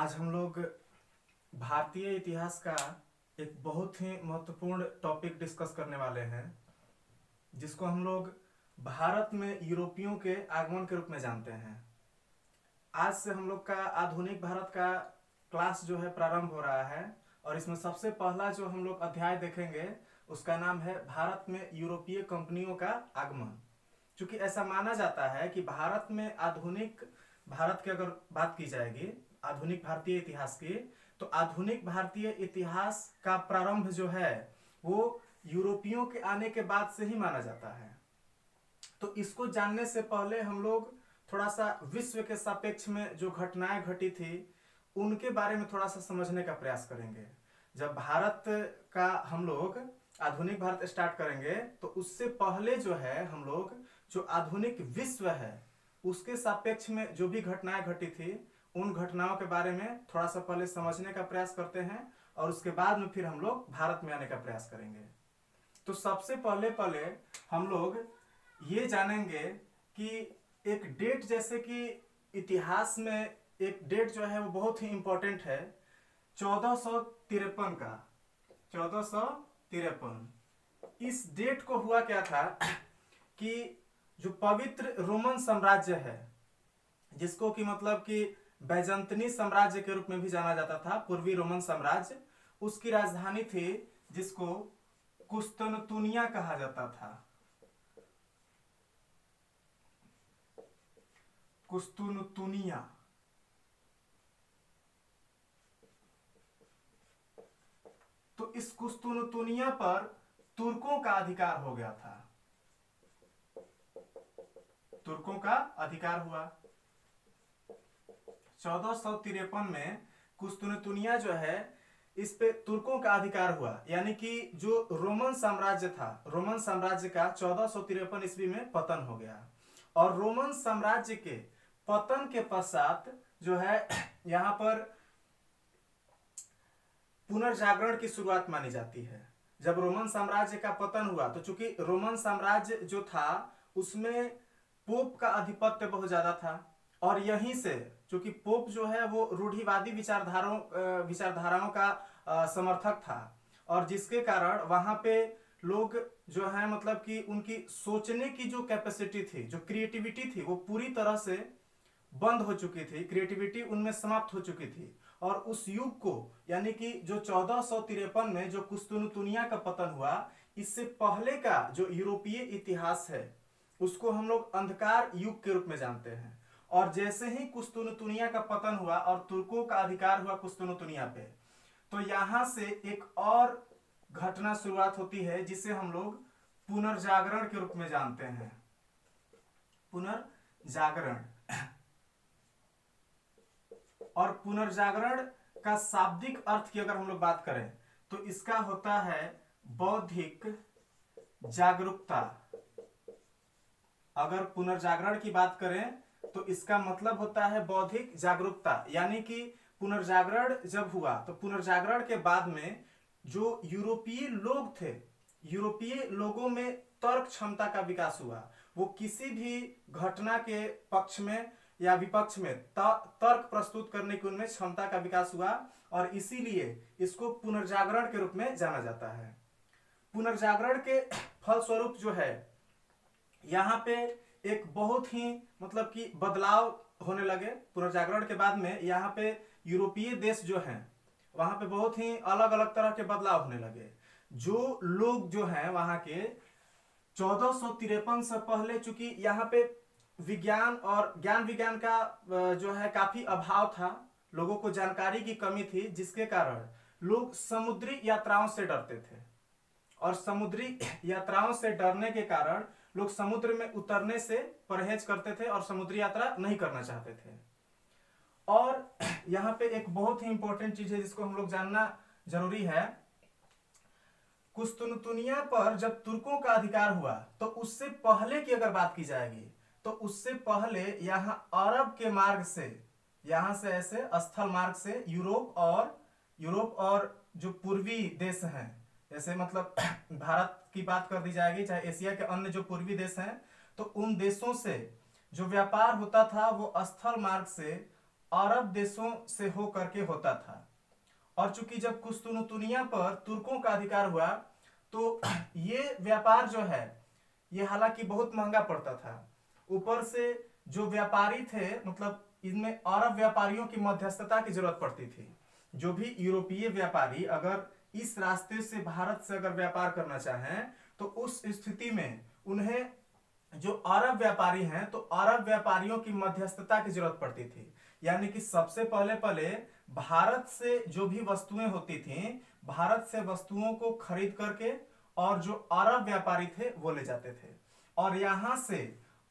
आज हम लोग भारतीय इतिहास का एक बहुत ही महत्वपूर्ण टॉपिक डिस्कस करने वाले हैं, जिसको हम लोग भारत में यूरोपियों के आगमन के रूप में जानते हैं। आज से हम लोग का आधुनिक भारत का क्लास जो है प्रारंभ हो रहा है, और इसमें सबसे पहला जो हम लोग अध्याय देखेंगे, उसका नाम है भारत में यूरोपीय कंपनियों का आगमन। क्योंकि ऐसा माना जाता है कि भारत में आधुनिक भारत की अगर बात की जाएगी आधुनिक भारतीय इतिहास की तो आधुनिक भारतीय इतिहास का प्रारंभ जो है, वो यूरोपियों के आने के बाद से ही माना जाता है। तो इसको जानने से पहले हम लोग थोड़ा सा विश्व के सापेक्ष में जो घटनाएँ घटी थी, उनके बारे में थोड़ा सा समझने का प्रयास करेंगे। जब भारत का हम लोग आधुनिक भारत स्टार्ट करेंगे तो उससे पहले जो है हम लोग, जो आधुनिक विश्व है, उसके सापेक्ष में जो भी घटनाएँ घटी थी उन घटनाओं के बारे में थोड़ा सा पहले समझने का प्रयास करते हैं और उसके बाद में फिर हम लोग भारत में आने का प्रयास करेंगे। तो सबसे पहले पहले हम लोग ये जानेंगे कि एक डेट जैसे कि इतिहास में एक डेट जो है वो बहुत ही इंपॉर्टेंट है, चौदह तिरपन का। चौदह तिरपन। इस डेट को हुआ क्या था कि जो पवित्र रोमन साम्राज्य है, जिसको कि मतलब कि बैजंतनी साम्राज्य के रूप में भी जाना जाता था, पूर्वी रोमन साम्राज्य। उसकी राजधानी थी, जिसको कुस्तनतुनिया कहा जाता था। कुस्तुनतुनिया। तो इस कुस्तुनतुनिया पर तुर्कों का अधिकार हो गया था। तुर्कों का अधिकार हुआ। चौदह सौ तिरपन में कुस्तुनतुनिया जो है, इस पे तुर्कों का अधिकार हुआ। यानी कि जो रोमन साम्राज्य था, रोमन साम्राज्य का चौदह सौ तिरपन ईस्वी में पतन हो गया। और रोमन साम्राज्य के पतन के पश्चात जो है, यहाँ पर पुनर्जागरण की शुरुआत मानी जाती है। जब रोमन साम्राज्य का पतन हुआ तो चूँकि रोमन साम्राज्य जो था, उसमें पोप का आधिपत्य बहुत ज़्यादा था। और यहीं से चूँकि पोप जो है वो रूढ़िवादी विचारधाराओं विचारधाराओं का समर्थक था। और जिसके कारण वहाँ पे लोग जो है मतलब कि उनकी सोचने की जो कैपेसिटी थी, जो क्रिएटिविटी थी, वो पूरी तरह से बंद हो चुकी थी। क्रिएटिविटी उनमें समाप्त हो चुकी थी। और उस युग को, यानी कि जो चौदह में जो कुस्तुनतुनिया का पतन हुआ, इससे पहले का जो यूरोपीय इतिहास है, उसको हम लोग अंधकार युग के रूप में जानते हैं। और जैसे ही कुस्तुनतुनिया का पतन हुआ और तुर्कों का अधिकार हुआ कुस्तुनतुनिया पे तो यहाँ से एक और घटना शुरुआत होती है जिसे हम लोग पुनर्जागरण के रूप में जानते हैं। पुनर्जागरण। और पुनर्जागरण का शाब्दिक अर्थ की अगर हम लोग बात करें तो इसका होता है बौद्धिक जागरूकता। अगर पुनर्जागरण की बात करें तो इसका मतलब होता है बौद्धिक जागरूकता, यानी कि पुनर्जागरण जब हुआ तो पुनर्जागरण के बाद में जो यूरोपीय लोग थे, यूरोपीय लोगों में तर्क क्षमता का विकास हुआ। वो किसी भी घटना के पक्ष में या विपक्ष में तर्क प्रस्तुत करने की उनमें क्षमता का विकास हुआ और इसीलिए इसको पुनर्जागरण के रूप में जाना जाता है। पुनर्जागरण के फलस्वरूप जो है, यहाँ पे एक बहुत ही मतलब कि बदलाव होने लगे पुनर्जागरण के बाद में यहाँ पे यूरोपीय देश जो हैं, वहाँ पे बहुत ही अलग अलग तरह के बदलाव होने लगे। जो लोग जो हैं वहाँ के, चौदह सौ पहले चूँकि यहाँ पे विज्ञान और ज्ञान विज्ञान का जो है काफ़ी अभाव था, लोगों को जानकारी की कमी थी, जिसके कारण लोग समुद्री यात्राओं से डरते थे। और समुद्री यात्राओं से डरने के कारण लोग समुद्र में उतरने से परहेज करते थे और समुद्री यात्रा नहीं करना चाहते थे। और यहाँ पे एक बहुत ही इंपॉर्टेंट चीज़ है जिसको हम लोग जानना ज़रूरी है। कुस्तुनतुनिया पर जब तुर्कों का अधिकार हुआ तो उससे पहले की अगर बात की जाएगी तो उससे पहले यहाँ अरब के मार्ग से, यहाँ से ऐसे स्थल मार्ग से यूरोप और यूरोप और जो पूर्वी देश हैं, जैसे मतलब भारत की बात कर दी जाएगी, चाहे एशिया के अन्य जो पूर्वी देश हैं तो उन देशों से जो व्यापार होता था, वो स्थल मार्ग से अरब देशों से हो करके होता था। और चूँकि जब कुस्तुनुतुनिया पर तुर्कों का अधिकार हुआ तो ये व्यापार जो है, ये हालाँकि बहुत महँगा पड़ता था। ऊपर से जो व्यापारी थे मतलब इनमें अरब व्यापारियों की मध्यस्थता की ज़रूरत पड़ती थी। जो भी यूरोपीय व्यापारी, अगर इस रास्ते से भारत से अगर व्यापार करना चाहें तो उस स्थिति में उन्हें जो अरब व्यापारी हैं तो अरब व्यापारियों की मध्यस्थता की ज़रूरत पड़ती थी। यानी कि सबसे पहले पहले भारत से जो भी वस्तुएँ होती थी, भारत से वस्तुओं को खरीद करके और जो अरब व्यापारी थे, वो ले जाते थे। और यहाँ से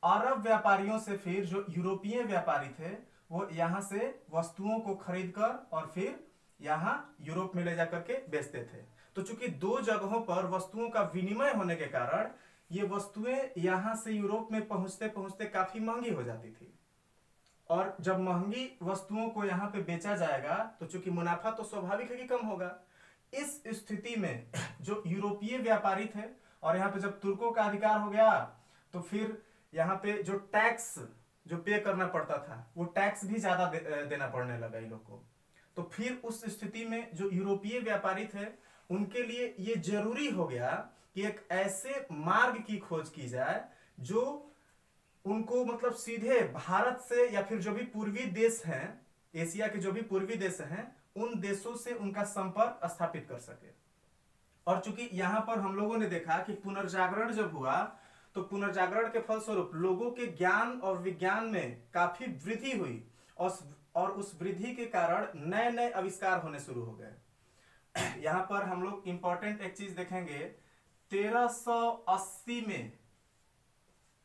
अरब व्यापारियों से फिर जो यूरोपीय व्यापारी थे, वो यहाँ से वस्तुओं को खरीद कर और फिर यहाँ यूरोप में ले जाकर के बेचते थे। तो चूँकि दो जगहों पर वस्तुओं का विनिमय होने के कारण ये वस्तुएँ यहाँ से यूरोप में पहुँचते पहुँचते काफ़ी महँगी हो जाती थी। और जब महँगी वस्तुओं को यहाँ पे बेचा जाएगा तो चूँकि मुनाफा तो स्वाभाविक है कि कम होगा। इस स्थिति में जो यूरोपीय व्यापारी थे और यहाँ पे जब तुर्कों का अधिकार हो गया तो फिर यहाँ पे जो टैक्स जो पे करना पड़ता था वो टैक्स भी ज़्यादा दे, देना पड़ने लगा इन लोग को। तो फिर उस स्थिति में जो यूरोपीय व्यापारी थे, उनके लिए ये ज़रूरी हो गया कि एक ऐसे मार्ग की खोज की जाए जो उनको मतलब सीधे भारत से या फिर जो भी पूर्वी देश हैं, एशिया के जो भी पूर्वी देश हैं, उन देशों से उनका संपर्क स्थापित कर सके। और चूँकि यहाँ पर हम लोगों ने देखा कि पुनर्जागरण जब हुआ तो पुनर्जागरण के फलस्वरूप लोगों के ज्ञान और विज्ञान में काफ़ी वृद्धि हुई। और और उस वृद्धि के कारण नए नए आविष्कार होने शुरू हो गए। यहाँ पर हम लोग इंपॉर्टेंट एक चीज़ देखेंगे। 1380 में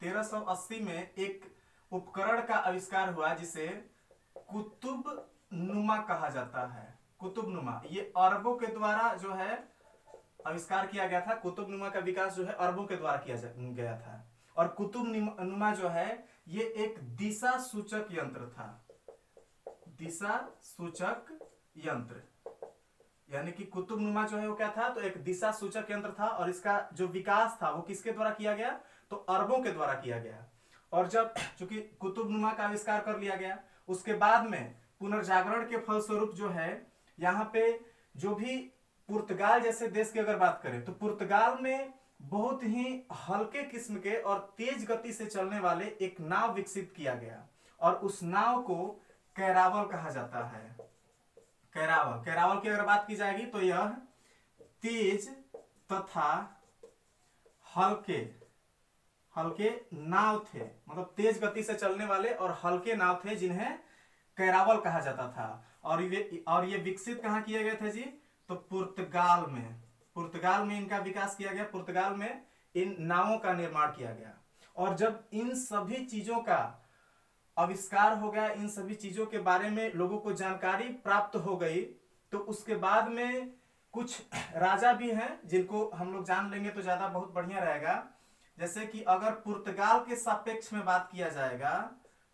1380 में एक उपकरण का आविष्कार हुआ जिसे कुतुब नुमा कहा जाता है। कुतुब नुमा, ये अरबों के द्वारा जो है आविष्कार किया गया था। कुतुब नुमा का विकास जो है अरबों के द्वारा किया गया था। और कुतुब नुमा जो है, ये एक दिशा सूचक यंत्र था। दिशा सूचक यंत्र। यानी कि कुतुब नुमा जो है वो क्या था? तो एक दिशा सूचक यंत्र था और इसका जो विकास था वो किसके द्वारा किया गया? तो अरबों के द्वारा किया गया। और जब चूँकि कुतुब नुमा का आविष्कार कर लिया गया, उसके बाद में पुनर्जागरण के फलस्वरूप जो है, यहाँ पे जो भी पुर्तगाल जैसे देश की अगर बात करें तो पुर्तगाल में बहुत ही हल्के किस्म के और तेज गति से चलने वाले एक नाव विकसित किया गया। और उस नाव को कैरावल कहा जाता है। कैरावल। कैरावल की अगर बात की जाएगी तो यह तेज तथा हल्के हल्के नाव थे। मतलब तेज गति से चलने वाले और हल्के नाव थे जिन्हें कैरावल कहा जाता था। और ये और ये विकसित कहा किए गए थे जी? तो पुर्तगाल में। पुर्तगाल में इनका विकास किया गया। पुर्तगाल में इन नावों का निर्माण किया गया। और जब इन सभी चीज़ों का आविष्कार हो गया, इन सभी चीज़ों के बारे में लोगों को जानकारी प्राप्त हो गई। तो उसके बाद में कुछ राजा भी हैं, जिनको हम लोग जान लेंगे तो ज़्यादा बहुत बढ़िया रहेगा। जैसे कि अगर पुर्तगाल के सापेक्ष में बात किया जाएगा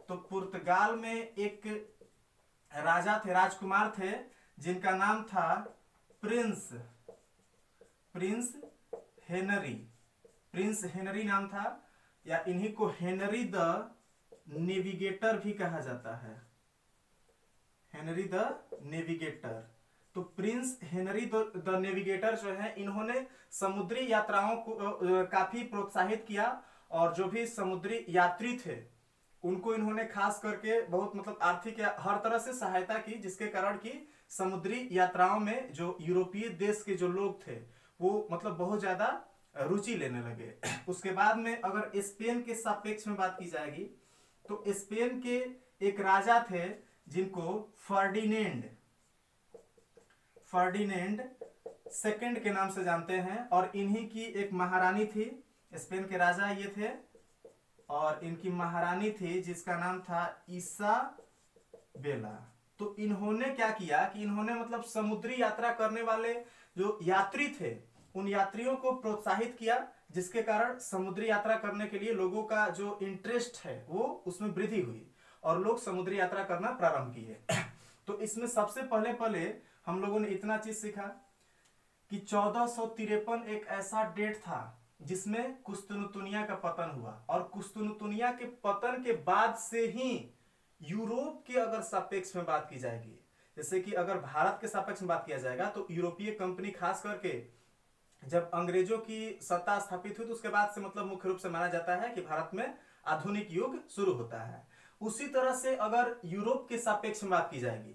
तो पुर्तगाल में एक राजा थे, राजकुमार थे, जिनका नाम था prince prince Henry. Prince Henry नाम था, या इन्हीं को हेनरी द नेविगेटर भी कहा जाता है। Henry the navigator. तो प्रिंस हेनरी द नेविगेटर जो है, इन्होंने समुद्री यात्राओं को काफ़ी प्रोत्साहित किया और जो भी समुद्री यात्री थे, उनको इन्होंने खास करके बहुत मतलब आर्थिक हर तरह से सहायता की, जिसके कारण की समुद्री यात्राओं में जो यूरोपीय देश के जो लोग थे, वो मतलब बहुत ज़्यादा रुचि लेने लगे। उसके बाद में अगर स्पेन के सापेक्ष में बात की जाएगी तो स्पेन के एक राजा थे जिनको फर्डिनेंड फर्डिनेंड सेकंड के नाम से जानते हैं और इन्हीं की एक महारानी थी, स्पेन के राजा ये थे और इनकी महारानी थी जिसका नाम था ईसा बेला तो इन्होंने क्या किया कि इन्होंने मतलब समुद्री यात्रा करने वाले जो यात्री थे उन यात्रियों को प्रोत्साहित किया, जिसके कारण समुद्री यात्रा करने के लिए लोगों का जो इंटरेस्ट है, वो उसमें वृद्धि हुई और लोग समुद्री यात्रा करना प्रारंभ किए। तो इसमें सबसे पहले पहले हम लोगों ने इतना चीज़ सीखा कि चौदह एक ऐसा डेट था, जिसमें कुस्तुनुतुनिया का पतन हुआ। और कुस्तुनुतुनिया के पतन के बाद से ही यूरोप के अगर सापेक्ष में बात की जाएगी, जैसे कि अगर भारत के सापेक्ष में बात किया जाएगा तो यूरोपीय कंपनी खास करके जब अंग्रेज़ों की सत्ता स्थापित हुई तो उसके बाद से मतलब मुख्य रूप से माना जाता है कि भारत में आधुनिक युग शुरू होता है। उसी तरह से अगर यूरोप के सापेक्ष में बात की जाएगी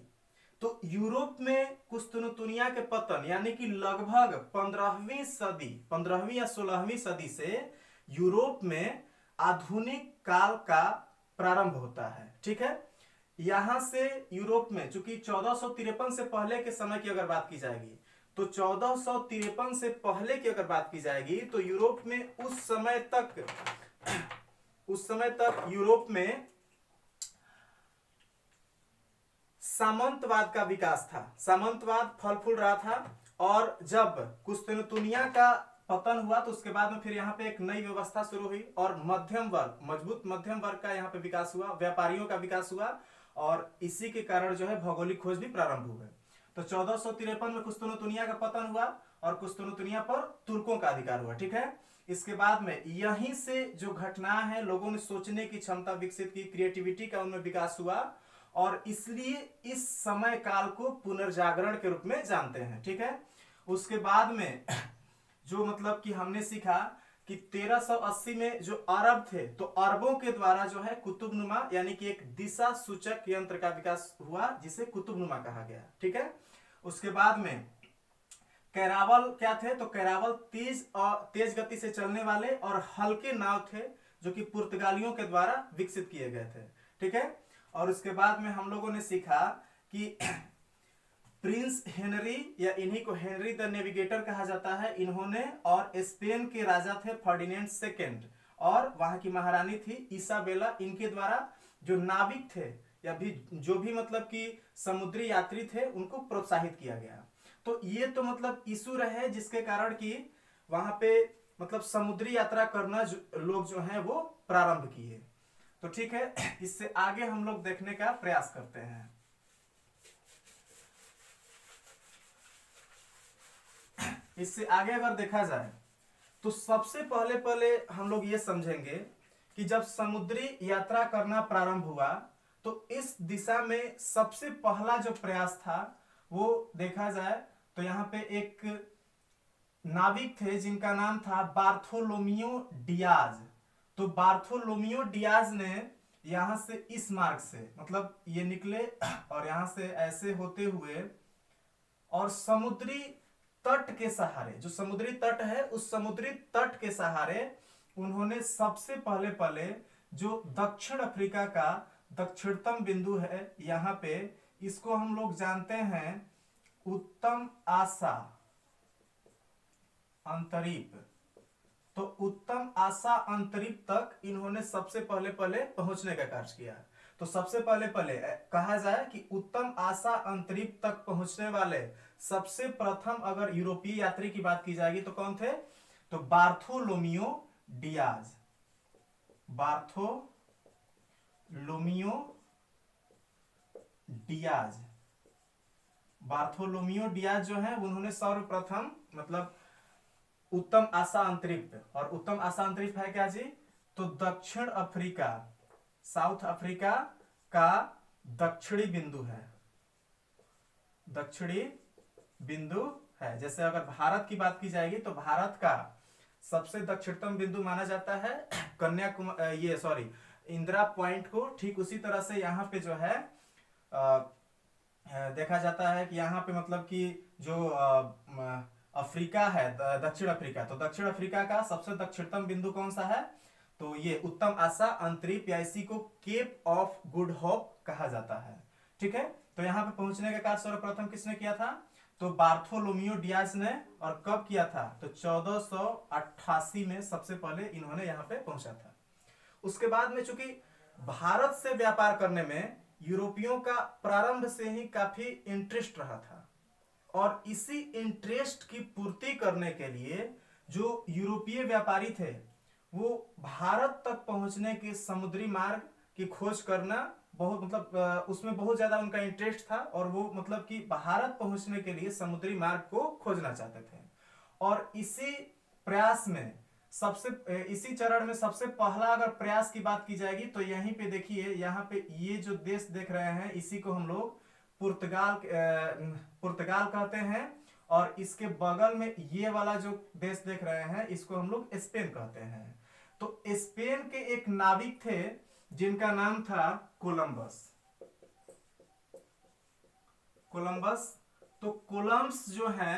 तो यूरोप में कुस्तुनुतुनिया के पतन, यानी कि लगभग पंद्रहवीं सदी, पंद्रहवीं या सोलहवीं सदी से यूरोप में आधुनिक काल का प्रारंभ होता है। ठीक है? यहाँ से यूरोप में, चूँकि चौदह से पहले के समय की अगर बात की जाएगी तो चौदह से पहले की अगर बात की जाएगी तो यूरोप में उस समय तक, उस समय तक यूरोप में सामंतवाद का विकास था। सामंतवाद फल फूल रहा था और जब कुस्तुनतुनिया का पतन हुआ तो उसके बाद में फिर यहाँ पे एक नई व्यवस्था शुरू हुई और मध्यम वर्ग, मज़बूत मध्यम वर्ग का यहाँ पे विकास हुआ, व्यापारियों का विकास हुआ और इसी के कारण जो है भौगोलिक खोज भी प्रारंभ हो गए तो चौदह में कुस्तुनतुनिया का पतन हुआ और कुस्तुनतुनिया पर तुर्कों का अधिकार हुआ, ठीक है? इसके बाद में यहीं से जो घटना है, लोगों ने सोचने की क्षमता विकसित की क्रिएटिविटी का उनमें विकास हुआ और इसलिए इस समय काल को पुनर्जागरण के रूप में जानते हैं, ठीक है? उसके बाद में जो मतलब कि हमने सीखा कि 1380 में जो अरब थे तो अरबों के द्वारा जो है कुतुबनुमा, यानी कि एक दिशा सूचक यंत्र का विकास हुआ, जिसे कुतुबनुमा कहा गया। ठीक है? उसके बाद में, कैरावल क्या थे? तो कैरावल तेज और तेज गति से चलने वाले और हल्के नाव थे, जो कि पुर्तगालियों के द्वारा विकसित किए गए थे। ठीक है? और उसके बाद में हम लोगों ने सीखा कि प्रिंस हेनरी या इन्हीं को हेनरी द नेविगेटर कहा जाता है। इन्होंने और स्पेन के राजा थे फर्डिनेंड सेकेंड और वहाँ की महारानी थी इसाबेला। इनके द्वारा जो नाविक थे या भी जो भी मतलब कि समुद्री यात्री थे उनको प्रोत्साहित किया गया। तो ये तो मतलब इशू रहे जिसके कारण कि वहाँ पे मतलब समुद्री यात्रा करना जो, लोग जो हैं वो प्रारंभ किए। तो ठीक है इससे आगे हम लोग देखने का प्रयास करते हैं। इससे आगे अगर देखा जाए तो सबसे पहले पहले हम लोग ये समझेंगे कि जब समुद्री यात्रा करना प्रारंभ हुआ तो इस दिशा में सबसे पहला जो प्रयास था, वो देखा जाए तो यहाँ पे एक नाविक थे जिनका नाम था बार्थोलोमियो डियाज। तो बार्थोलोमियो डियाज ने यहाँ से इस मार्ग से मतलब ये निकले और यहाँ से ऐसे होते हुए और समुद्री तट के सहारे, जो समुद्री तट है, उस समुद्री तट के सहारे उन्होंने सबसे पहले पहले जो दक्षिण अफ्रीका का दक्षिणतम बिंदु है, यहाँ पे इसको हम लोग जानते हैं उत्तम आशा, अंतरीप। तो उत्तम आशा, अंतरिप तक इन्होंने सबसे पहले पहले पहुँचने का कार्य किया। तो सबसे पहले पहले कहा जाए कि उत्तम आशा, अंतरिप तक पहुँचने वाले सबसे प्रथम अगर यूरोपीय यात्री की बात की जाएगी तो कौन थे? तो Bartolomeu Dias. Bartolomeu Dias. Bartolomeu Dias जो है, उन्होंने सर्वप्रथम मतलब उत्तम आशा अंतरिक्ष और उत्तम आशा अंतरिक्ष है क्या जी? तो दक्षिण अफ्रीका, साउथ अफ्रीका का दक्षिणी बिंदु है। दक्षिणी बिंदु है। जैसे अगर भारत की बात की जाएगी तो भारत का सबसे दक्षिणतम बिंदु माना जाता है कन्याकुमारी ये सॉरी इंदिरा पॉइंट को ठीक उसी तरह से यहाँ पे जो है आ, देखा जाता है कि यहाँ पे मतलब कि जो आ, अफ्रीका है दक्षिण अफ्रीका तो दक्षिण अफ्रीका का सबसे दक्षिणतम बिंदु कौन सा है? तो ये उत्तम आशा अंतरिप या इसी को केप ऑफ़ गुड होप कहा जाता है। ठीक है? तो यहाँ पे पहुँचने का कार्य सर्वप्रथम किसने किया था? तो बार्थोलोमियो डियाज ने और कब किया था? तो 1488 में सबसे पहले इन्होंने यहाँ पे पहुँचा था। उसके बाद में चूँकि भारत से व्यापार करने में यूरोपियों का प्रारंभ से ही काफ़ी इंटरेस्ट रहा था और इसी इंटरेस्ट की पूर्ति करने के लिए जो यूरोपीय व्यापारी थे, वो भारत तक पहुँचने के समुद्री मार्ग की खोज करना बहुत मतलब उसमें बहुत ज़्यादा उनका इंटरेस्ट था और वो मतलब कि भारत पहुँचने के लिए समुद्री मार्ग को खोजना चाहते थे। और इसी प्रयास में सबसे इसी चरण में सबसे पहला अगर प्रयास की बात की जाएगी तो यहीं पे देखिए, यहाँ पे ये जो देश देख रहे हैं, इसी को हम लोग पुर्तगाल पुर्तगाल कहते हैं। और इसके बगल में ये वाला जो देश देख रहे हैं, इसको हम लोग स्पेन कहते हैं। तो स्पेन के एक नाविक थे जिनका नाम था कोलंबस। कोलंबस तो कोलम्स जो है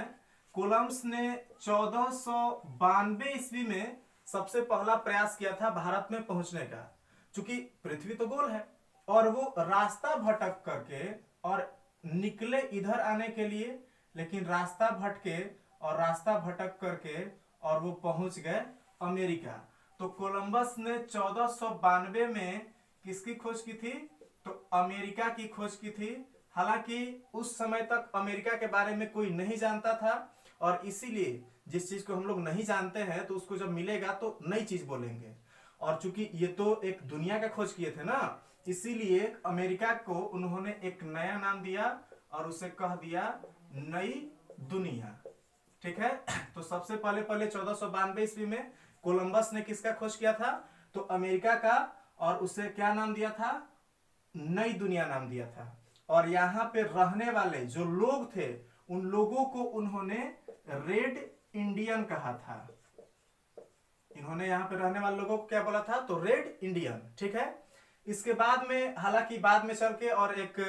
कोलम्स ने चौदह सौ बानवे ईस्वी में सबसे पहला प्रयास किया था भारत में पहुँचने का क्योंकि पृथ्वी तो गोल है, और वो रास्ता भटक करके और निकले इधर आने के लिए, लेकिन रास्ता भटके और रास्ता भटक करके और वो पहुँच गए अमेरिका। तो कोलंबस ने चौदह में किसकी खोज की थी? तो अमेरिका की खोज की थी। हालाँकि उस समय तक अमेरिका के बारे में कोई नहीं जानता था और इसीलिए जिस चीज़ को हम लोग नहीं जानते हैं तो उसको जब मिलेगा तो नई चीज़ बोलेंगे। और चूँकि ये तो एक दुनिया का खोज किए थे ना, इसीलिए अमेरिका को उन्होंने एक नया नाम दिया और उसे कह दिया नई दुनिया। ठीक है? तो सबसे पहले पहले चौदह ईस्वी में कोलंबस ने किसका खोज किया था? तो अमेरिका का, और उसे क्या नाम दिया था? नई दुनिया नाम दिया था। और यहाँ पे रहने वाले जो लोग थे, उन लोगों को उन्होंने रेड इंडियन कहा था। इन्होंने यहाँ पे रहने वाले लोगों को क्या बोला था? तो रेड इंडियन, ठीक है? इसके बाद में, हालाँकि बाद में चल के और एक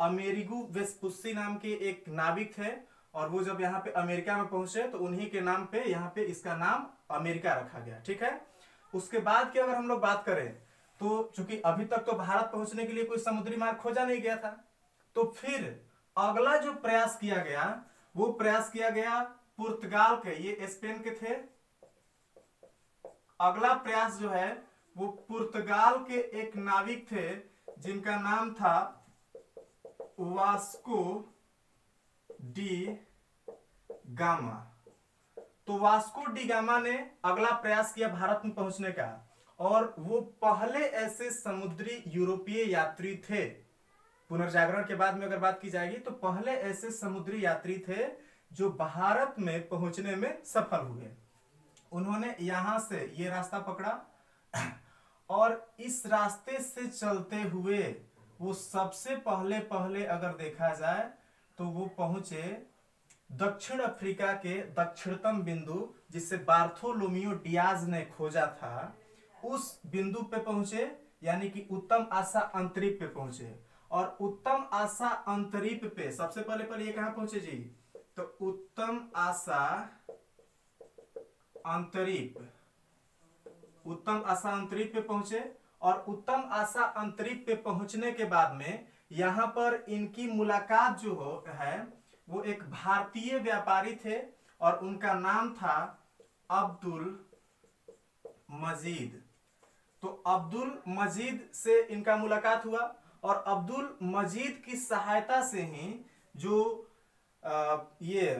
अमेरिगु वेस्पुस्सी नाम के एक नाविक थे और वो जब यहाँ पे अमेरिका में पहुँचे तो उन्हीं के नाम पे यहाँ पे इसका नाम अमेरिका रखा गया, ठीक है? उसके बाद की अगर हम लोग बात करें तो चूँकि अभी तक तो भारत पहुँचने के लिए कोई समुद्री मार्ग खोजा नहीं गया था तो फिर अगला जो प्रयास किया गया, वो प्रयास किया गया पुर्तगाल के, ये स्पेन के थे। अगला प्रयास जो है, वो पुर्तगाल के एक नाविक थे, जिनका नाम था वास्को डी गामा तो वास्को डी गामा ने अगला प्रयास किया भारत में पहुँचने का। और वो पहले ऐसे समुद्री यूरोपीय यात्री थे। पुनर्जागरण के बाद में अगर बात की जाएगी तो पहले ऐसे समुद्री यात्री थे जो भारत में पहुँचने में सफल हुए। उन्होंने यहाँ से ये रास्ता पकड़ा। और इस रास्ते से चलते हुए वो सबसे पहले पहले अगर देखा जाए तो वो पहुँचे दक्षिण अफ्रीका के दक्षिणतम बिंदु जिसे बार्थोलोमियो डियाज ने खोजा था, उस बिंदु पे पहुँचे, यानी कि उत्तम आशा अंतरिप पे पहुँचे। और उत्तम आशा अंतरिप पे, सबसे पहले पहले ये कहा पहुँचे जी? तो उत्तम आशा अंतरिप, उत्तम आशा अंतरिप पे पहुँचे, और उत्तम आशा अंतरिप पे पहुँचने के बाद में यहाँ पर इनकी मुलाकात जो हो है वो एक भारतीय व्यापारी थे और उनका नाम था अब्दुल मजीद। तो अब्दुल मजीद से इनका मुलाकात हुआ और अब्दुल मजीद की सहायता से ही जो आ, ये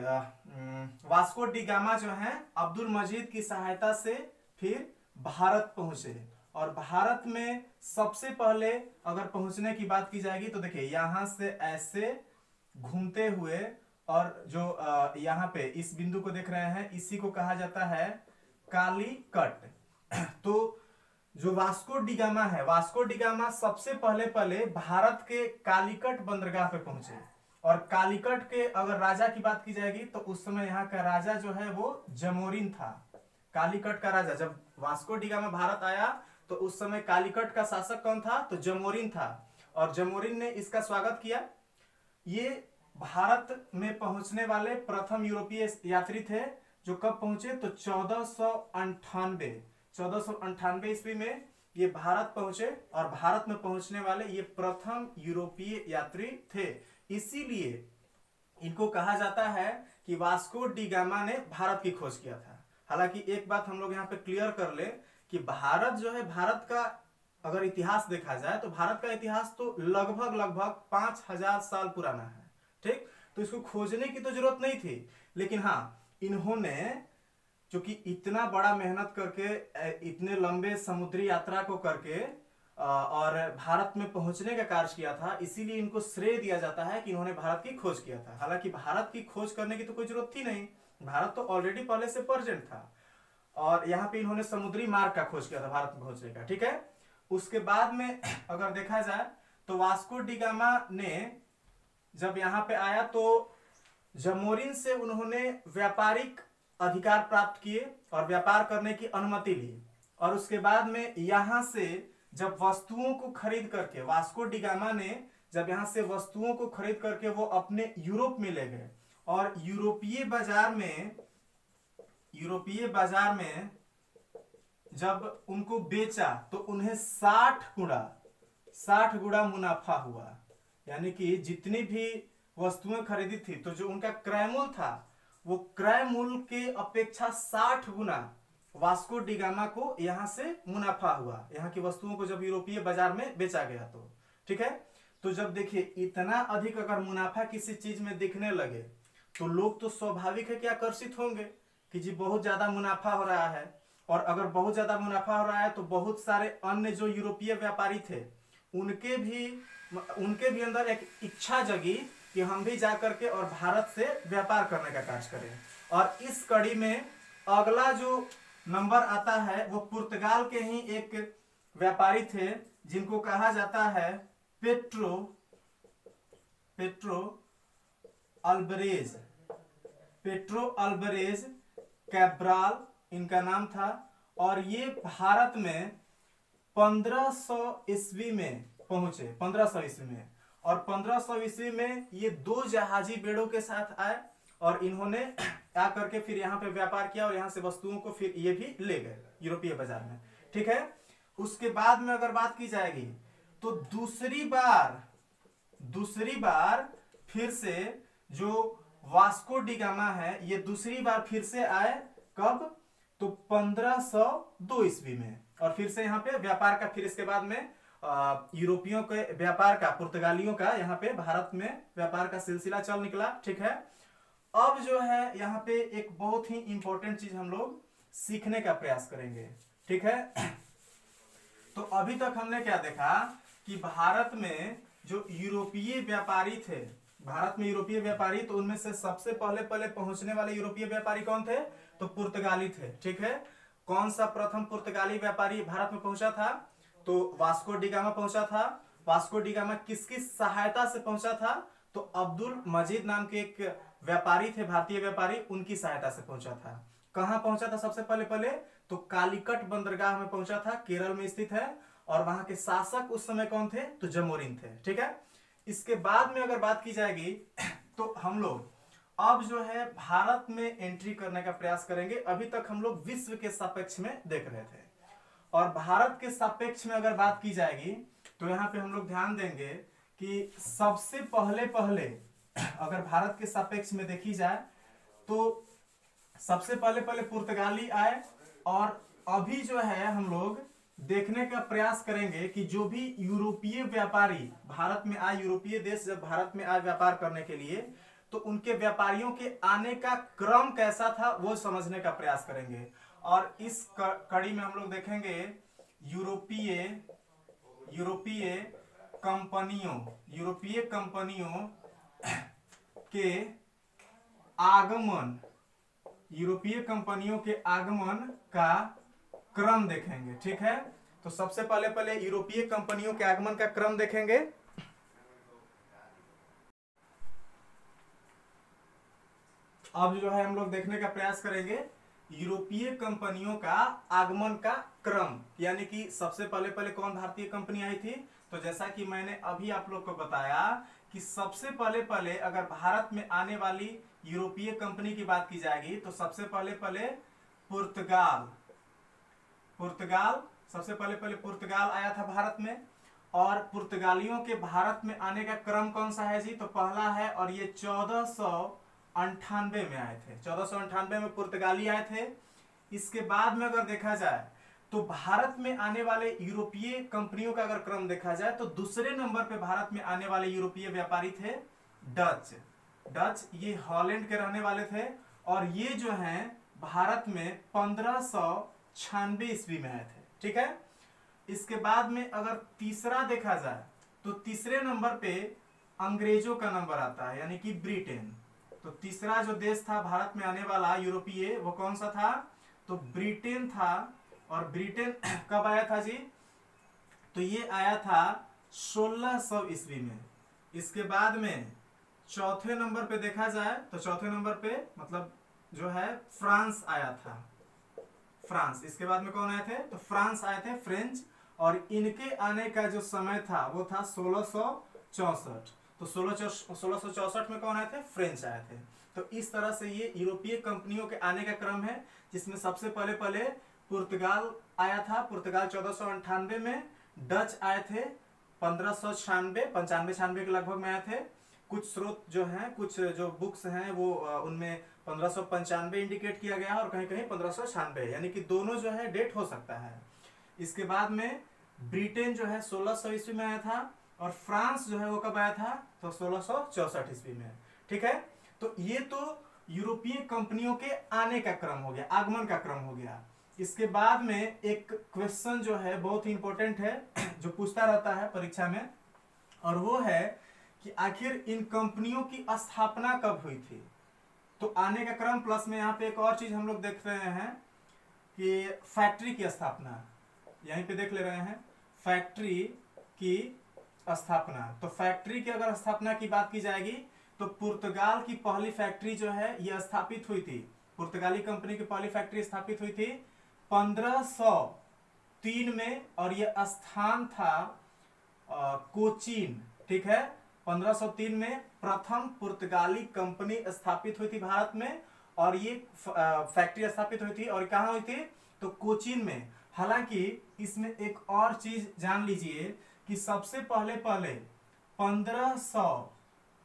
वास्को डी गामा जो है अब्दुल मजीद की सहायता से फिर भारत पहुँचे। और भारत में सबसे पहले अगर पहुँचने की बात की जाएगी तो देखिए, यहाँ से ऐसे घूमते हुए और जो यहाँ पे इस बिंदु को देख रहे हैं, इसी को कहा जाता है काली कट तो जो वास्को डिगामा है, वास्को डिगामा सबसे पहले पहले भारत के कालीकट बंदरगाह पे पहुँचे। और कालीकट के अगर राजा की बात की जाएगी तो उस समय यहाँ का राजा जो है वो जमोरिन था। कालीकट का राजा, जब वास्को डिगामा भारत आया तो उस समय कालीकट का शासक कौन था? तो जमोरिन था। और जमोरिन ने इसका स्वागत किया। ये भारत में पहुँचने वाले प्रथम यूरोपीय यात्री थे, जो कब पहुँचे? तो चौदह सौ अंठानबे चौदह सौ अंठानबे ईस्वी में ये भारत पहुँचे और भारत में पहुँचने वाले ये प्रथम यूरोपीय यात्री थे। इसीलिए इनको कहा जाता है कि वास्को डी गामा ने भारत की खोज किया था। हालाँकि एक बात हम लोग यहाँ पे क्लियर कर ले कि भारत जो है, भारत का अगर इतिहास देखा जाए तो भारत का इतिहास तो लगभग लगभग पाँच हज़ार साल पुराना है, ठीक? तो इसको खोजने की तो ज़रूरत नहीं थी, लेकिन हाँ इन्होंने क्योंकि इतना बड़ा मेहनत करके इतने लंबे समुद्री यात्रा को करके और भारत में पहुँचने का कार्य किया था, इसीलिए इनको श्रेय दिया जाता है कि इन्होंने भारत की खोज किया था। हालाँकि भारत की खोज करने की तो कोई ज़रूरत थी नहीं, भारत तो ऑलरेडी पहले से प्रेजेंट था। और यहाँ पे इन्होंने समुद्री मार्ग का खोज किया था, भारत में पहुँचने का, ठीक है? उसके बाद में अगर देखा जाए तो वास्को डिगामा ने जब यहाँ पे आया तो जमोरिन से उन्होंने व्यापारिक अधिकार प्राप्त किए और व्यापार करने की अनुमति ली। और उसके बाद में यहाँ से जब वस्तुओं को खरीद करके, वास्को डिगामा ने जब यहाँ से वस्तुओं को खरीद करके वो अपने यूरोप में ले गए और यूरोपीय बाज़ार में यूरोपीय बाज़ार में जब उनको बेचा तो उन्हें साठ गुणा साठ गुणा मुनाफा हुआ। यानी कि जितनी भी वस्तुएँ खरीदी थी तो जो उनका क्रय मूल्य था, वो क्रय मूल्य के अपेक्षा साठ गुना वास्को डिगामा को यहाँ से मुनाफा हुआ। यहाँ की वस्तुओं को जब यूरोपीय बाज़ार में बेचा गया तो। ठीक है? तो जब देखिए, इतना अधिक अगर मुनाफा किसी चीज़ में दिखने लगे तो लोग तो स्वाभाविक है कि आकर्षित होंगे। कि जी बहुत ज़्यादा मुनाफा हो रहा है। और अगर बहुत ज़्यादा मुनाफा हो रहा है तो बहुत सारे अन्य जो यूरोपीय व्यापारी थे, उनके भी उनके भी अंदर एक इच्छा जगी कि हम भी जा करके और भारत से व्यापार करने का कार्य करें। और इस कड़ी में अगला जो नंबर आता है, वो पुर्तगाल के ही एक व्यापारी थे, जिनको कहा जाता है Pedro Pedro Alvares. Pedro Alvares Cabral, इनका नाम था, और ये भारत में 1500 सौ ईस्वी में पहुँचे 1500 सौ ईस्वी में। और 1500 सौ ईस्वी में ये दो जहाजी बेड़ों के साथ आए, और इन्होंने आ करके फिर यहाँ पे व्यापार किया और यहाँ से वस्तुओं को फिर ये भी ले गए, यूरोपीय बाज़ार में। ठीक है? उसके बाद में अगर बात की जाएगी तो दूसरी बार दूसरी बार फिर से जो वास्को डिगामा है। ये दूसरी बार फिर से आए कब? तो 1502 ईस्वी में। और फिर से यहाँ पे व्यापार का, फिर इसके बाद में यूरोपियों के व्यापार का, पुर्तगालियों का यहाँ पे भारत में व्यापार का सिलसिला चल निकला, ठीक है? अब जो है, यहाँ पे एक बहुत ही इंपॉर्टेंट चीज़ हम लोग सीखने का प्रयास करेंगे, ठीक है? तो अभी तक हमने क्या देखा कि भारत में जो यूरोपीय व्यापारी थे भारत में यूरोपीय व्यापारी तो उनमें से सबसे पहले पहले पहुँचने वाले यूरोपीय व्यापारी कौन थे? तो पुर्तगाली थे, ठीक है? कौन सा प्रथम पुर्तगाली व्यापारी भारत में पहुँचा था? तो वास्को डिगामा पहुँचा था। वास्को डिगामा किसकी सहायता से पहुँचा था? तो अब्दुल मजीद नाम के एक व्यापारी थे, भारतीय व्यापारी, उनकी सहायता से पहुँचा था। कहाँ पहुँचा था सबसे पहले पहले? तो कालीकट बंदरगाह में पहुँचा था, केरल में स्थित है। और वहाँ के शासक उस समय कौन थे? तो जमोरिन थे, ठीक है? इसके बाद में अगर बात की जाएगी तो हम लोग अब जो है भारत में एंट्री करने का प्रयास करेंगे। अभी तक हम लोग विश्व के सापेक्ष में देख रहे थे। और भारत के सापेक्ष में अगर बात की जाएगी तो यहाँ पे हम लोग ध्यान देंगे कि सबसे पहले पहले अगर भारत के सापेक्ष में देखी जाए तो सबसे पहले पहले पुर्तगाली आए और अभी जो है हम लोग देखने का प्रयास करेंगे कि जो भी यूरोपीय व्यापारी भारत में आए, यूरोपीय देश जब भारत में आए व्यापार करने के लिए तो उनके व्यापारियों के आने का क्रम कैसा था, वो समझने का प्रयास करेंगे। और इस कड़ी में हम लोग देखेंगे यूरोपीय यूरोपीय कंपनियों यूरोपीय कंपनियों के आगमन, यूरोपीय कंपनियों के आगमन का क्रम देखेंगे, ठीक है? तो सबसे पहले पहले यूरोपीय कंपनियों के आगमन का क्रम देखेंगे। अब जो है हम लोग देखने का प्रयास करेंगे, यूरोपीय कंपनियों का आगमन का क्रम। यानी कि सबसे पहले पहले कौन भारतीय कंपनी आई थी? तो जैसा कि मैंने अभी आप लोग को बताया कि सबसे पहले पहले अगर भारत में आने वाली यूरोपीय कंपनी की बात की जाएगी तो सबसे पहले पहले पुर्तगाल। पुर्तगाल, सबसे पहले पहले पुर्तगाल आया था भारत में। और पुर्तगालियों के भारत में आने का क्रम कौन सा है जी? तो पहला है और ये चौदह सौ अंठानवे में आए थे। चौदह सौ अंठानवे में पुर्तगाली आए थे। इसके बाद में अगर देखा जाए तो भारत में आने वाले यूरोपीय कंपनियों का अगर क्रम देखा जाए तो दूसरे नंबर पे भारत में आने वाले यूरोपीय व्यापारी थे डच। डच ये हॉलैंड के रहने वाले थे। और ये जो हैं, भारत में पंद्रह सौ छियानवे ईस्वी में आए थे, ठीक है? इसके बाद में अगर तीसरा देखा जाए तो तीसरे नंबर पे अंग्रेज़ों का नंबर आता है, यानी कि ब्रिटेन। तो तीसरा जो देश था भारत में आने वाला, यूरोपीय, वो कौन सा था? तो ब्रिटेन था, और ब्रिटेन कब आया था जी? तो ये आया था 1600 ईस्वी में। इसके बाद में चौथे नंबर पे देखा जाए तो चौथे नंबर पे मतलब जो है, फ्रांस आया था। फ्रांस। इसके बाद में कौन आए थे? तो फ्रांस आए थे फ्रेंच, और इनके आने का जो समय था, वो था सोलह तो सोलह सोलह में कौन आए थे? फ्रेंच आए थे। तो इस तरह से ये यूरोपीय कंपनियों के आने का क्रम है, जिसमें सबसे पहले पहले पुर्तगाल आया था। पुर्तगाल चौदह में, डच आए थे पंद्रह सौ छियानवे, पंचानवे छियानवे के लगभग में आए थे। कुछ स्रोत जो हैं, कुछ जो बुक्स हैं, वो उनमें पंद्रह इंडिकेट किया गया है और कहीं कहीं पंद्रह यानी कि दोनों जो है डेट हो सकता है। इसके बाद में ब्रिटेन जो है सोलह सौ ईस्वी में आया था और फ्रांस जो है वो कब आया था? तो सोलह सौ चौसठ ईस्वी में। ठीक है? तो ये तो यूरोपीय कंपनियों के आने का क्रम हो गया, आगमन का क्रम हो गया। इसके बाद में एक क्वेश्चन जो है बहुत ही इंपॉर्टेंट है, जो पूछता रहता है परीक्षा में, और वो है कि आखिर इन कंपनियों की स्थापना कब हुई थी? तो आने का क्रम प्लस में यहाँ पे एक और चीज़ हम लोग देख रहे हैं कि फैक्ट्री की स्थापना, यहीं पे देख ले रहे हैं, फैक्ट्री की स्थापना। तो फैक्ट्री की अगर स्थापना की बात की जाएगी तो पुर्तगाल की पहली फैक्ट्री जो है, यह स्थापित हुई थी। पुर्तगाली कंपनी की पहली फैक्ट्री स्थापित हुई थी 1503 में और यह स्थान था कोचीन, ठीक है? 1503 में प्रथम पुर्तगाली कंपनी स्थापित हुई थी भारत में और ये फैक्ट्री स्थापित हुई थी। और कहा हुई थी? तो कोचीन में। हालाँकि इसमें एक और चीज़ जान लीजिए कि सबसे पहले पहले 1500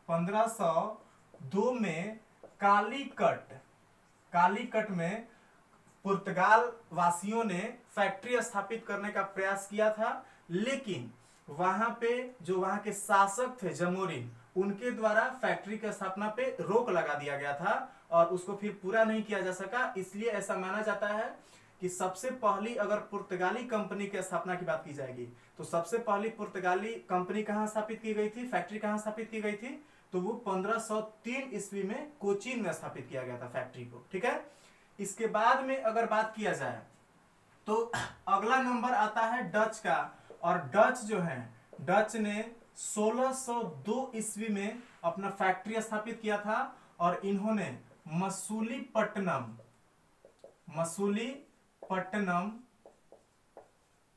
1502 में कालीकट कालीकट में पुर्तगाल वासियों ने फैक्ट्री स्थापित करने का प्रयास किया था, लेकिन वहाँ पे जो वहाँ के शासक थे जमोरिन उनके द्वारा फैक्ट्री की स्थापना पे रोक लगा दिया गया था और उसको फिर पूरा नहीं किया जा सका। इसलिए ऐसा माना जाता है कि सबसे पहली अगर पुर्तगाली कंपनी की स्थापना की बात की जाएगी तो सबसे पहली पुर्तगाली कंपनी कहाँ स्थापित की गई थी? फैक्ट्री कहाँ स्थापित की गई थी? तो वो 1503 ईस्वी में कोचीन में स्थापित किया गया था फैक्ट्री को, ठीक है? इसके बाद में अगर बात किया जाए तो अगला नंबर आता है डच का। और डच जो है, डच ने 1602 ईस्वी में अपना फैक्ट्री स्थापित किया था और इन्होंने Masulipatnam Masulipatnam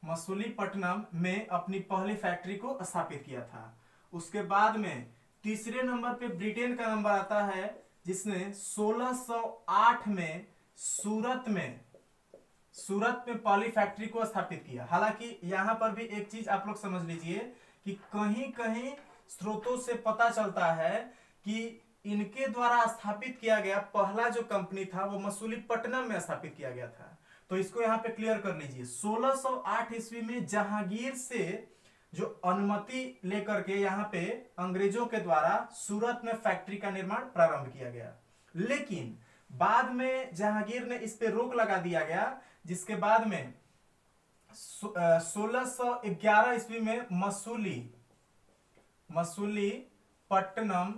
Masulipatnam में अपनी पहली फैक्ट्री को स्थापित किया था। उसके बाद में तीसरे नंबर पे ब्रिटेन का नंबर आता है, जिसने 1608 में सूरत में सूरत में पॉली फैक्ट्री को स्थापित किया। हालाँकि यहाँ पर भी एक चीज़ आप लोग समझ लीजिए कि कहीं कहीं स्रोतों से पता चलता है कि इनके द्वारा स्थापित किया गया पहला जो कंपनी था, वो मसूली मसूलीपट्टनम में स्थापित किया गया था। तो इसको यहाँ पे क्लियर कर लीजिए। 1608 ईस्वी में जहांगीर से जो अनुमति लेकर के यहाँ पे अंग्रेज़ों के द्वारा सूरत में फैक्ट्री का निर्माण प्रारंभ किया गया। लेकिन बाद में जहांगीर ने इस पे रोक लगा दिया गया जिसके बाद में सोलह सौ ग्यारह ईस्वी में मसूली मसूली पट्टनम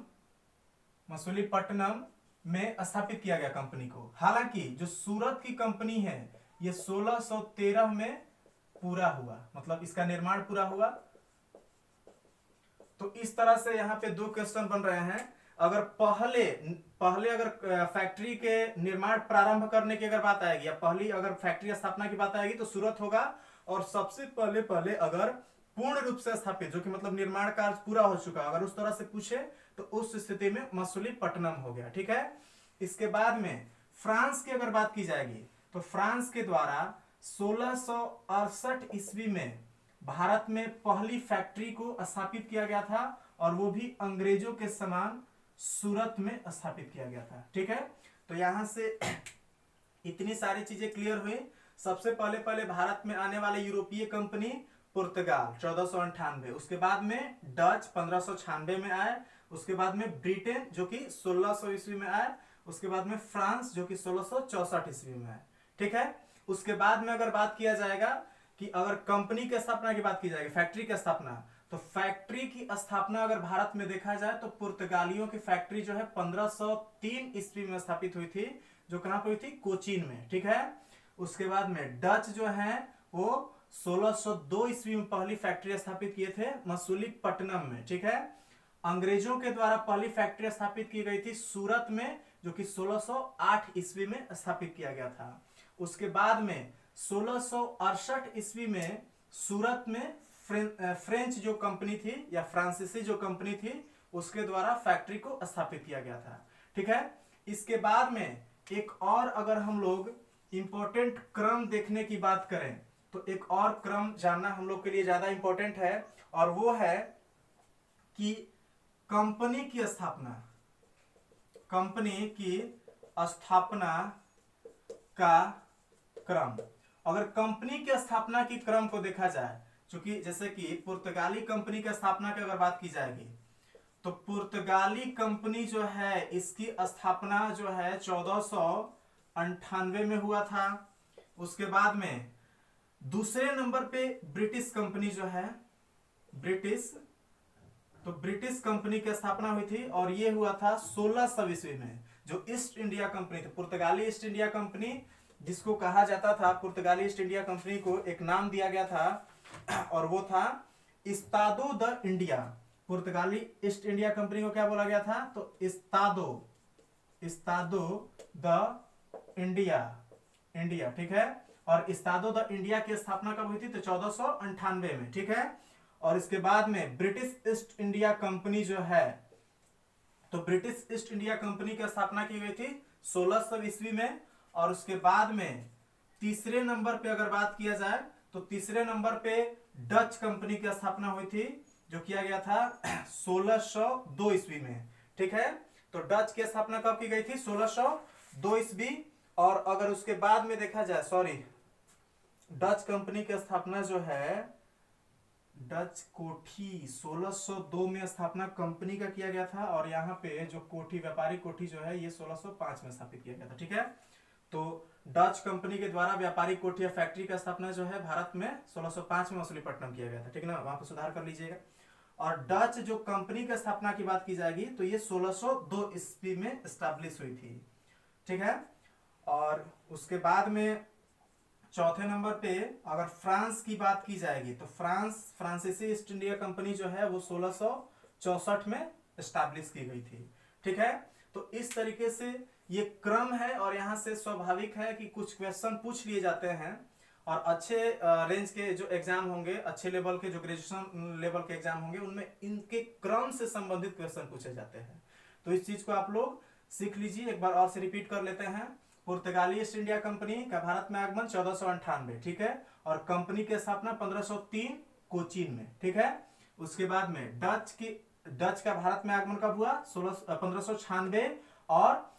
मसूली पट्टनम में स्थापित किया गया कंपनी को। हालाँकि जो सूरत की कंपनी है, ये 1613 में पूरा हुआ। मतलब इसका निर्माण पूरा हुआ। तो इस तरह से यहाँ पे दो क्वेश्चन बन रहे हैं। अगर पहले पहले अगर फैक्ट्री के निर्माण प्रारंभ करने की अगर बात आएगी, या पहली अगर फैक्ट्री स्थापना की बात आएगी तो सूरत होगा। और सबसे पहले पहले अगर पूर्ण रूप से स्थापित, जो कि मतलब निर्माण कार्य पूरा हो चुका, अगर उस तरह से पूछे तो उस स्थिति में मसूली पट्टनम हो गया, ठीक है? इसके बाद में फ्रांस की अगर बात की जाएगी तो फ्रांस के द्वारा सोलह ईस्वी में भारत में पहली फैक्ट्री को स्थापित किया गया था, और वो भी अंग्रेज़ों के समान सूरत में स्थापित किया गया था। ठीक है? तो यहाँ से इतनी सारी चीज़ें क्लियर हुई। सबसे पहले पहले भारत में आने वाले यूरोपीय कंपनी पुर्तगाल, चौदह उसके बाद में डच, पंद्रह में आए। उसके बाद में ब्रिटेन, जो कि 1600 ईस्वी में आए। उसके बाद में फ्रांस, जो कि सोलह ईस्वी में आए। ठीक है? उसके बाद में अगर बात किया जाएगा कि अगर कंपनी की स्थापना की बात की जाएगी, फैक्ट्री की स्थापना तो फैक्ट्री की स्थापना अगर भारत में देखा जाए तो पुर्तगालियों की फैक्ट्री जो है 1503 ईस्वी में स्थापित हुई थी, जो कहाँ पर हुई थी? कोचीन में, ठीक है? उसके बाद में डच जो है, वो 1602 ईस्वी में पहली फैक्ट्री स्थापित किए थे मसूली मसूलीपट्टनम में, ठीक है? अंग्रेज़ों के द्वारा पहली फैक्ट्री स्थापित की गई थी सूरत में, जो कि 1608 ईस्वी में स्थापित किया गया था। उसके बाद में सोलह ईस्वी में सूरत में फ्रेंच जो कंपनी थी या फ्रांसीसी जो कंपनी थी, उसके द्वारा फैक्ट्री को स्थापित किया गया था। ठीक है? इसके बाद में एक और अगर हम लोग इंपॉर्टेंट क्रम देखने की बात करें तो एक और क्रम जानना हम लोग के लिए ज़्यादा इंपॉर्टेंट है, और वो है कि कंपनी की स्थापना, कंपनी की स्थापना का क्रम। अगर कंपनी की स्थापना की क्रम को देखा जाए क्योंकि जैसे कि पुर्तगाली कंपनी की स्थापना की अगर बात की जाएगी तो पुर्तगाली कंपनी जो है, इसकी स्थापना जो है चौदह में हुआ था। उसके बाद में दूसरे नंबर पे ब्रिटिश कंपनी जो है, ब्रिटिश तो ब्रिटिश कंपनी की स्थापना हुई थी और ये हुआ था सोलह सौ ईस्वी में, जो ईस्ट इंडिया कंपनी थी। पुर्तगाली ईस्ट इंडिया कंपनी, जिसको कहा जाता था, पुर्तगाली ईस्ट इंडिया कंपनी को एक नाम दिया गया था और वो था इस्तादो द इंडिया। पुर्तगाली ईस्ट इंडिया कंपनी को क्या बोला गया था? तो Estado Estado da India India, ठीक है? और इस्तादो द इंडिया की स्थापना कब हुई थी? तो चौदह में, ठीक है? और इसके बाद में ब्रिटिश ईस्ट इंडिया कंपनी जो है तो ब्रिटिश ईस्ट इंडिया कंपनी की स्थापना की गई थी सोलह ईस्वी में। और उसके बाद में तीसरे नंबर पे अगर बात किया जाए तो तीसरे नंबर पे डच कंपनी की स्थापना हुई थी, जो किया गया था 1602 ईस्वी में। ठीक है? तो डच की स्थापना कब की गई थी? 1602 ईस्वी। और अगर उसके बाद में देखा जाए सॉरी डच कंपनी की स्थापना जो है, डच कोठी 1602 में स्थापना कंपनी का किया गया था। और यहाँ पे जो कोठी, व्यापारी कोठी जो है, ये 1605 में स्थापित किया गया था। ठीक है? तो डच कंपनी के द्वारा व्यापारिक कोठी या फैक्ट्री का स्थापना जो है भारत में 1605 में मसूलीपट्टनम किया गया था। ठीक ना? वहाँ पर सुधार कर लीजिएगा। और डच जो कंपनी का स्थापना की बात की जाएगी तो ये 1602 ईस्वी में स्टैब्लिश हुई थी। ठीक है? और उसके बाद में चौथे नंबर पे अगर फ्रांस की बात की जाएगी तो फ्रांस, फ्रांसीसी ईस्ट इंडिया कंपनी जो है वो सोलह में स्टैब्लिश की गई थी। ठीक है? तो इस तरीके से ये क्रम है और यहाँ से स्वाभाविक है कि कुछ क्वेश्चन पूछ लिए जाते हैं और अच्छे रेंज के जो एग्ज़ाम होंगे, अच्छे लेवल के जो ग्रेजुएशन लेवल के एग्ज़ाम होंगे, उनमें इनके क्रम से संबंधित क्वेश्चन पूछे जाते हैं। तो इस चीज़ को आप लोग सीख लीजिए, एक बार और से रिपीट कर लेते हैं। पुर्तगाली ईस्ट इंडिया कंपनी का भारत में आगमन चौदह ठीक है? और कंपनी की स्थापना 1503 कोचीन में, ठीक है? उसके बाद में डच की, डच का भारत में आगमन कब हुआ? सोलह पंद्रह और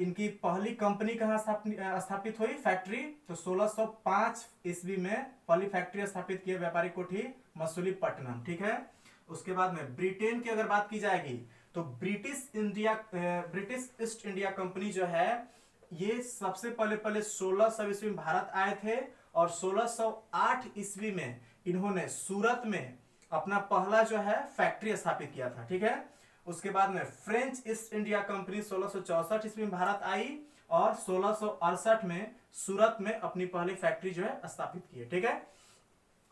इनकी पहली कंपनी कहाँ स्थापित हुई? फैक्ट्री। तो 1605 ईस्वी में पहली फैक्ट्री स्थापित की व्यापारिक कोठी मसूलीपट्टनम, ठीक है? उसके बाद में ब्रिटेन की अगर बात की जाएगी तो British India British East India company जो है, ये सबसे पहले पहले सोलह सौ ईस्वी में भारत आए थे और 1608 ईस्वी में इन्होंने सूरत में अपना पहला जो है फैक्ट्री स्थापित किया था, ठीक है? उसके बाद में फ्रेंच ईस्ट इंडिया कंपनी सोलह ईस्वी में भारत आई और सोलह में सूरत में अपनी पहली फैक्ट्री जो है स्थापित की ठीक है?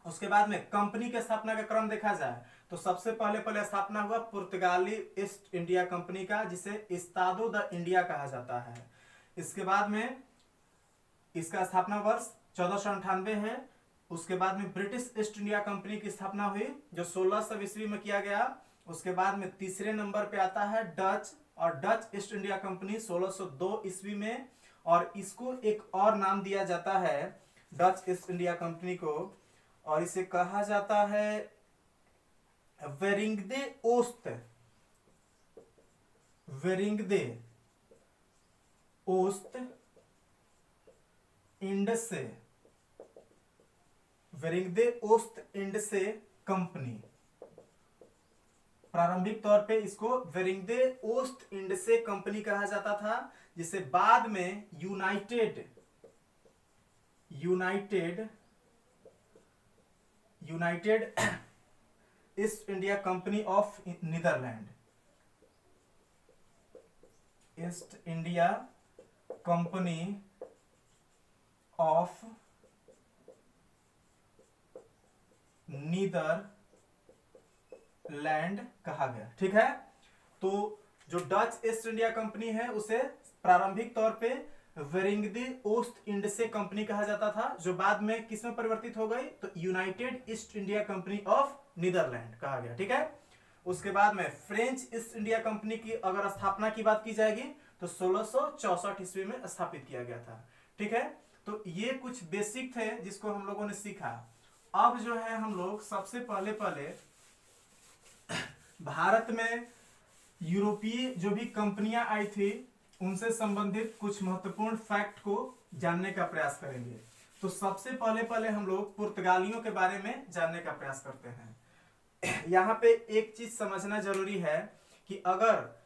उसके बाद में कंपनी के स्थापना का क्रम देखा जाए तो सबसे पहले पहले स्थापना हुआ पुर्तगाली ईस्ट इंडिया कंपनी का, जिसे इस्तादो द इंडिया कहा जाता है। इसके बाद में इसका स्थापना वर्ष चौदह है। उसके बाद में ब्रिटिश ईस्ट इंडिया कंपनी की स्थापना हुई, जो सोलह ईस्वी में किया गया। उसके बाद में तीसरे नंबर पे आता है डच, और डच ईस्ट इंडिया कंपनी 1602 ईस्वी में, और इसको एक और नाम दिया जाता है डच ईस्ट इंडिया कंपनी को, और इसे कहा जाता है वेरिंगदे ओस्त। वेरिंगदे ओस्त इंडसे वेरिंगदे ओस्त इंड से कंपनी। प्रारंभिक तौर पे इसको वेरिंगदे ओस्ट इंडसे कंपनी कहा जाता था, जिसे बाद में United United United East India company of Netherlands. East India company of Netherlands कहा गया। ठीक है? तो जो डच ईस्ट इंडिया कंपनी है, उसे प्रारंभिक तौर पे वेरिंगदी ओस्ट इंडसे कंपनी कहा जाता था, जो बाद में किसमें परिवर्तित हो गई? तो United East India company of Netherlands कहा गया। ठीक है? उसके बाद में फ्रेंच ईस्ट इंडिया कंपनी की अगर स्थापना की बात की जाएगी तो सोलह ईस्वी में स्थापित किया गया था। ठीक है? तो ये कुछ बेसिक थे जिसको हम लोगों ने सीखा। अब जो है हम लोग सबसे पहले पहले भारत में यूरोपीय जो भी कंपनियाँ आई थी, उनसे संबंधित कुछ महत्वपूर्ण फैक्ट को जानने का प्रयास करेंगे। तो सबसे पहले पहले हम लोग पुर्तगालियों के बारे में जानने का प्रयास करते हैं। यहाँ पे एक चीज़ समझना ज़रूरी है कि अगर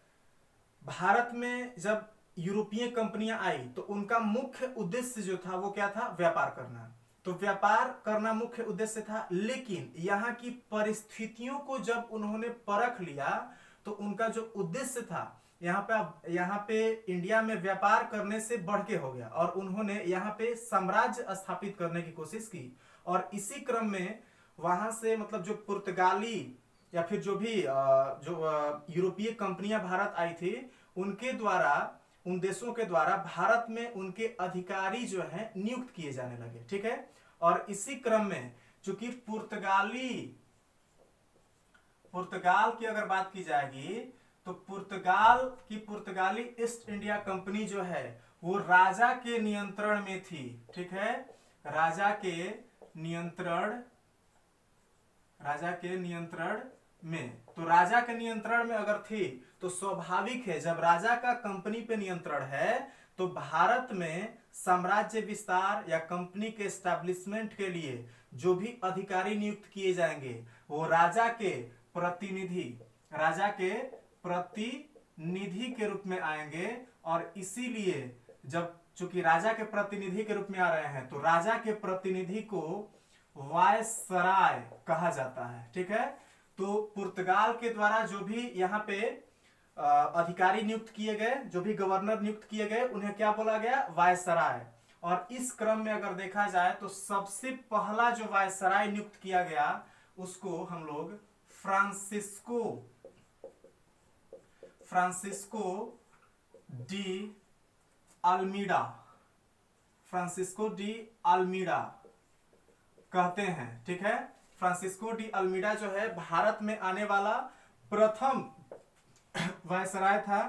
भारत में जब यूरोपीय कंपनियाँ आई तो उनका मुख्य उद्देश्य जो था, वो क्या था? व्यापार करना। तो व्यापार करना मुख्य उद्देश्य था, लेकिन यहाँ की परिस्थितियों को जब उन्होंने परख लिया तो उनका जो उद्देश्य था, यहाँ पे यहाँ पे इंडिया में व्यापार करने से बढ़ के हो गया और उन्होंने यहाँ पे साम्राज्य स्थापित करने की कोशिश की। और इसी क्रम में वहाँ से मतलब जो पुर्तगाली या फिर जो भी जो यूरोपीय कंपनियाँ भारत आई थी, उनके द्वारा उन देशों के द्वारा भारत में उनके अधिकारी जो है नियुक्त किए जाने लगे, ठीक है? और इसी क्रम में चूँकि पुर्तगाली, पुर्तगाल की अगर बात की जाएगी तो पुर्तगाल की पुर्तगाली ईस्ट इंडिया कंपनी जो है, वो राजा के नियंत्रण में थी, ठीक है? राजा के नियंत्रण, राजा के नियंत्रण में। तो राजा के नियंत्रण में अगर थी तो स्वाभाविक है, जब राजा का कंपनी पे नियंत्रण है तो भारत में साम्राज्य विस्तार या कंपनी के स्टैब्लिशमेंट के लिए जो भी अधिकारी नियुक्त किए जाएँगे, वो राजा के प्रतिनिधि, राजा के प्रतिनिधि के रूप में आएँगे और इसीलिए जब चूँकि राजा के प्रतिनिधि के रूप में आ रहे हैं तो राजा के प्रतिनिधि को वायसराय कहा जाता है, ठीक है? तो पुर्तगाल के द्वारा जो भी यहाँ पे अधिकारी नियुक्त किए गए, जो भी गवर्नर नियुक्त किए गए, उन्हें क्या बोला गया? वायसराय। और इस क्रम में अगर देखा जाए तो सबसे पहला जो वायसराय नियुक्त किया गया, उसको हम लोग Francisco Francisco de Almeida Francisco de Almeida कहते हैं, ठीक है? फ्रांसिस्को डी अल्मीडा जो है भारत में आने वाला प्रथम वायसराय था,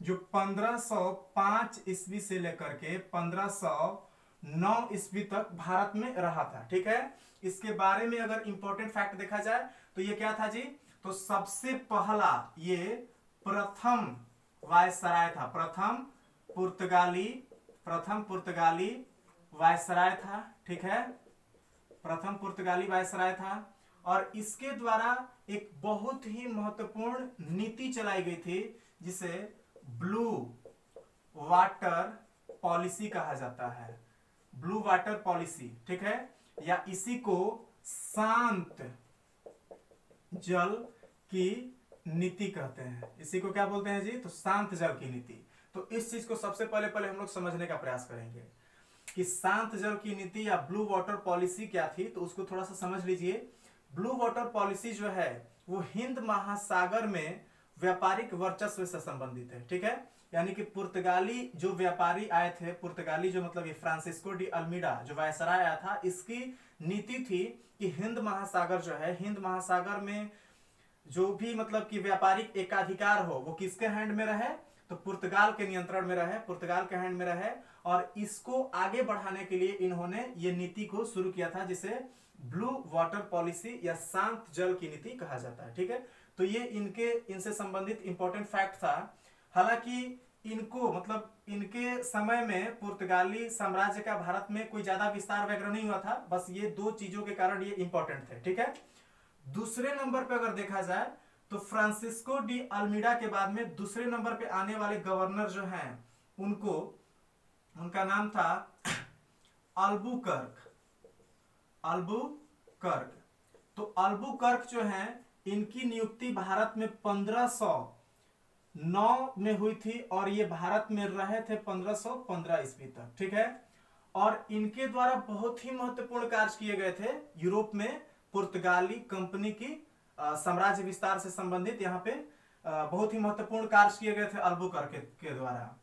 जो 1505 ईस्वी से लेकर के 1509 ईस्वी तक भारत में रहा था, ठीक है? इसके बारे में अगर इंपॉर्टेंट फैक्ट देखा जाए तो ये क्या था जी? तो सबसे पहला ये प्रथम वायसराय था, प्रथम पुर्तगाली प्रथम पुर्तगाली वायसराय था, ठीक है? प्रथम पुर्तगाली वायसराय था और इसके द्वारा एक बहुत ही महत्वपूर्ण नीति चलाई गई थी, जिसे ब्लू वाटर पॉलिसी कहा जाता है। ब्लू वाटर पॉलिसी, ठीक है? या इसी को शांत जल की नीति कहते हैं। इसी को क्या बोलते हैं जी? तो शांत जल की नीति। तो इस चीज़ को सबसे पहले पहले हम लोग समझने का प्रयास करेंगे। कि शांत जल की नीति या ब्लू वाटर पॉलिसी क्या थी तो उसको थोड़ा सा समझ लीजिए। ब्लू वाटर पॉलिसी जो है, वो हिंद महासागर में व्यापारिक वर्चस्व से संबंधित है, ठीक है? यानी कि पुर्तगाली जो व्यापारी आए थे, पुर्तगाली जो मतलब ये फ्रांसिस्को डी अल्मीडा जो वायसराय आया था, इसकी नीति थी कि हिंद महासागर जो है, हिंद महासागर में जो भी मतलब कि व्यापारिक एकाधिकार हो, वो किसके हैंड में रहे? तो पुर्तगाल के नियंत्रण में रहे, पुर्तगाल के हैंड में रहे और इसको आगे बढ़ाने के लिए इन्होंने ये नीति को शुरू किया था, जिसे ब्लू वाटर पॉलिसी या शांत जल की नीति कहा जाता है, ठीक है? तो ये इनके, इनसे संबंधित इंपॉर्टेंट फैक्ट था। हालाँकि इनको मतलब इनके समय में पुर्तगाली साम्राज्य का भारत में कोई ज़्यादा विस्तार वगैरह नहीं हुआ था, बस ये दो चीज़ों के कारण ये इंपॉर्टेंट थे, ठीक है? दूसरे नंबर पे अगर देखा जाए तो फ्रांसिस्को डी अल्मीडा के बाद में दूसरे नंबर पे आने वाले गवर्नर जो हैं, उनको उनका नाम था अल्बुकर्क। अल्बुकर्क। तो अल्बुकर्क जो है इनकी नियुक्ति भारत में 1509 में हुई थी और ये भारत में रहे थे 1515 ईस्वी तक ठीक है? और इनके द्वारा बहुत ही महत्वपूर्ण कार्य किए गए थे यूरोप में पुर्तगाली कंपनी की साम्राज्य विस्तार से संबंधित यहाँ पे बहुत ही महत्वपूर्ण कार्य किए गए थे अल्बुकर्क के, के द्वारा।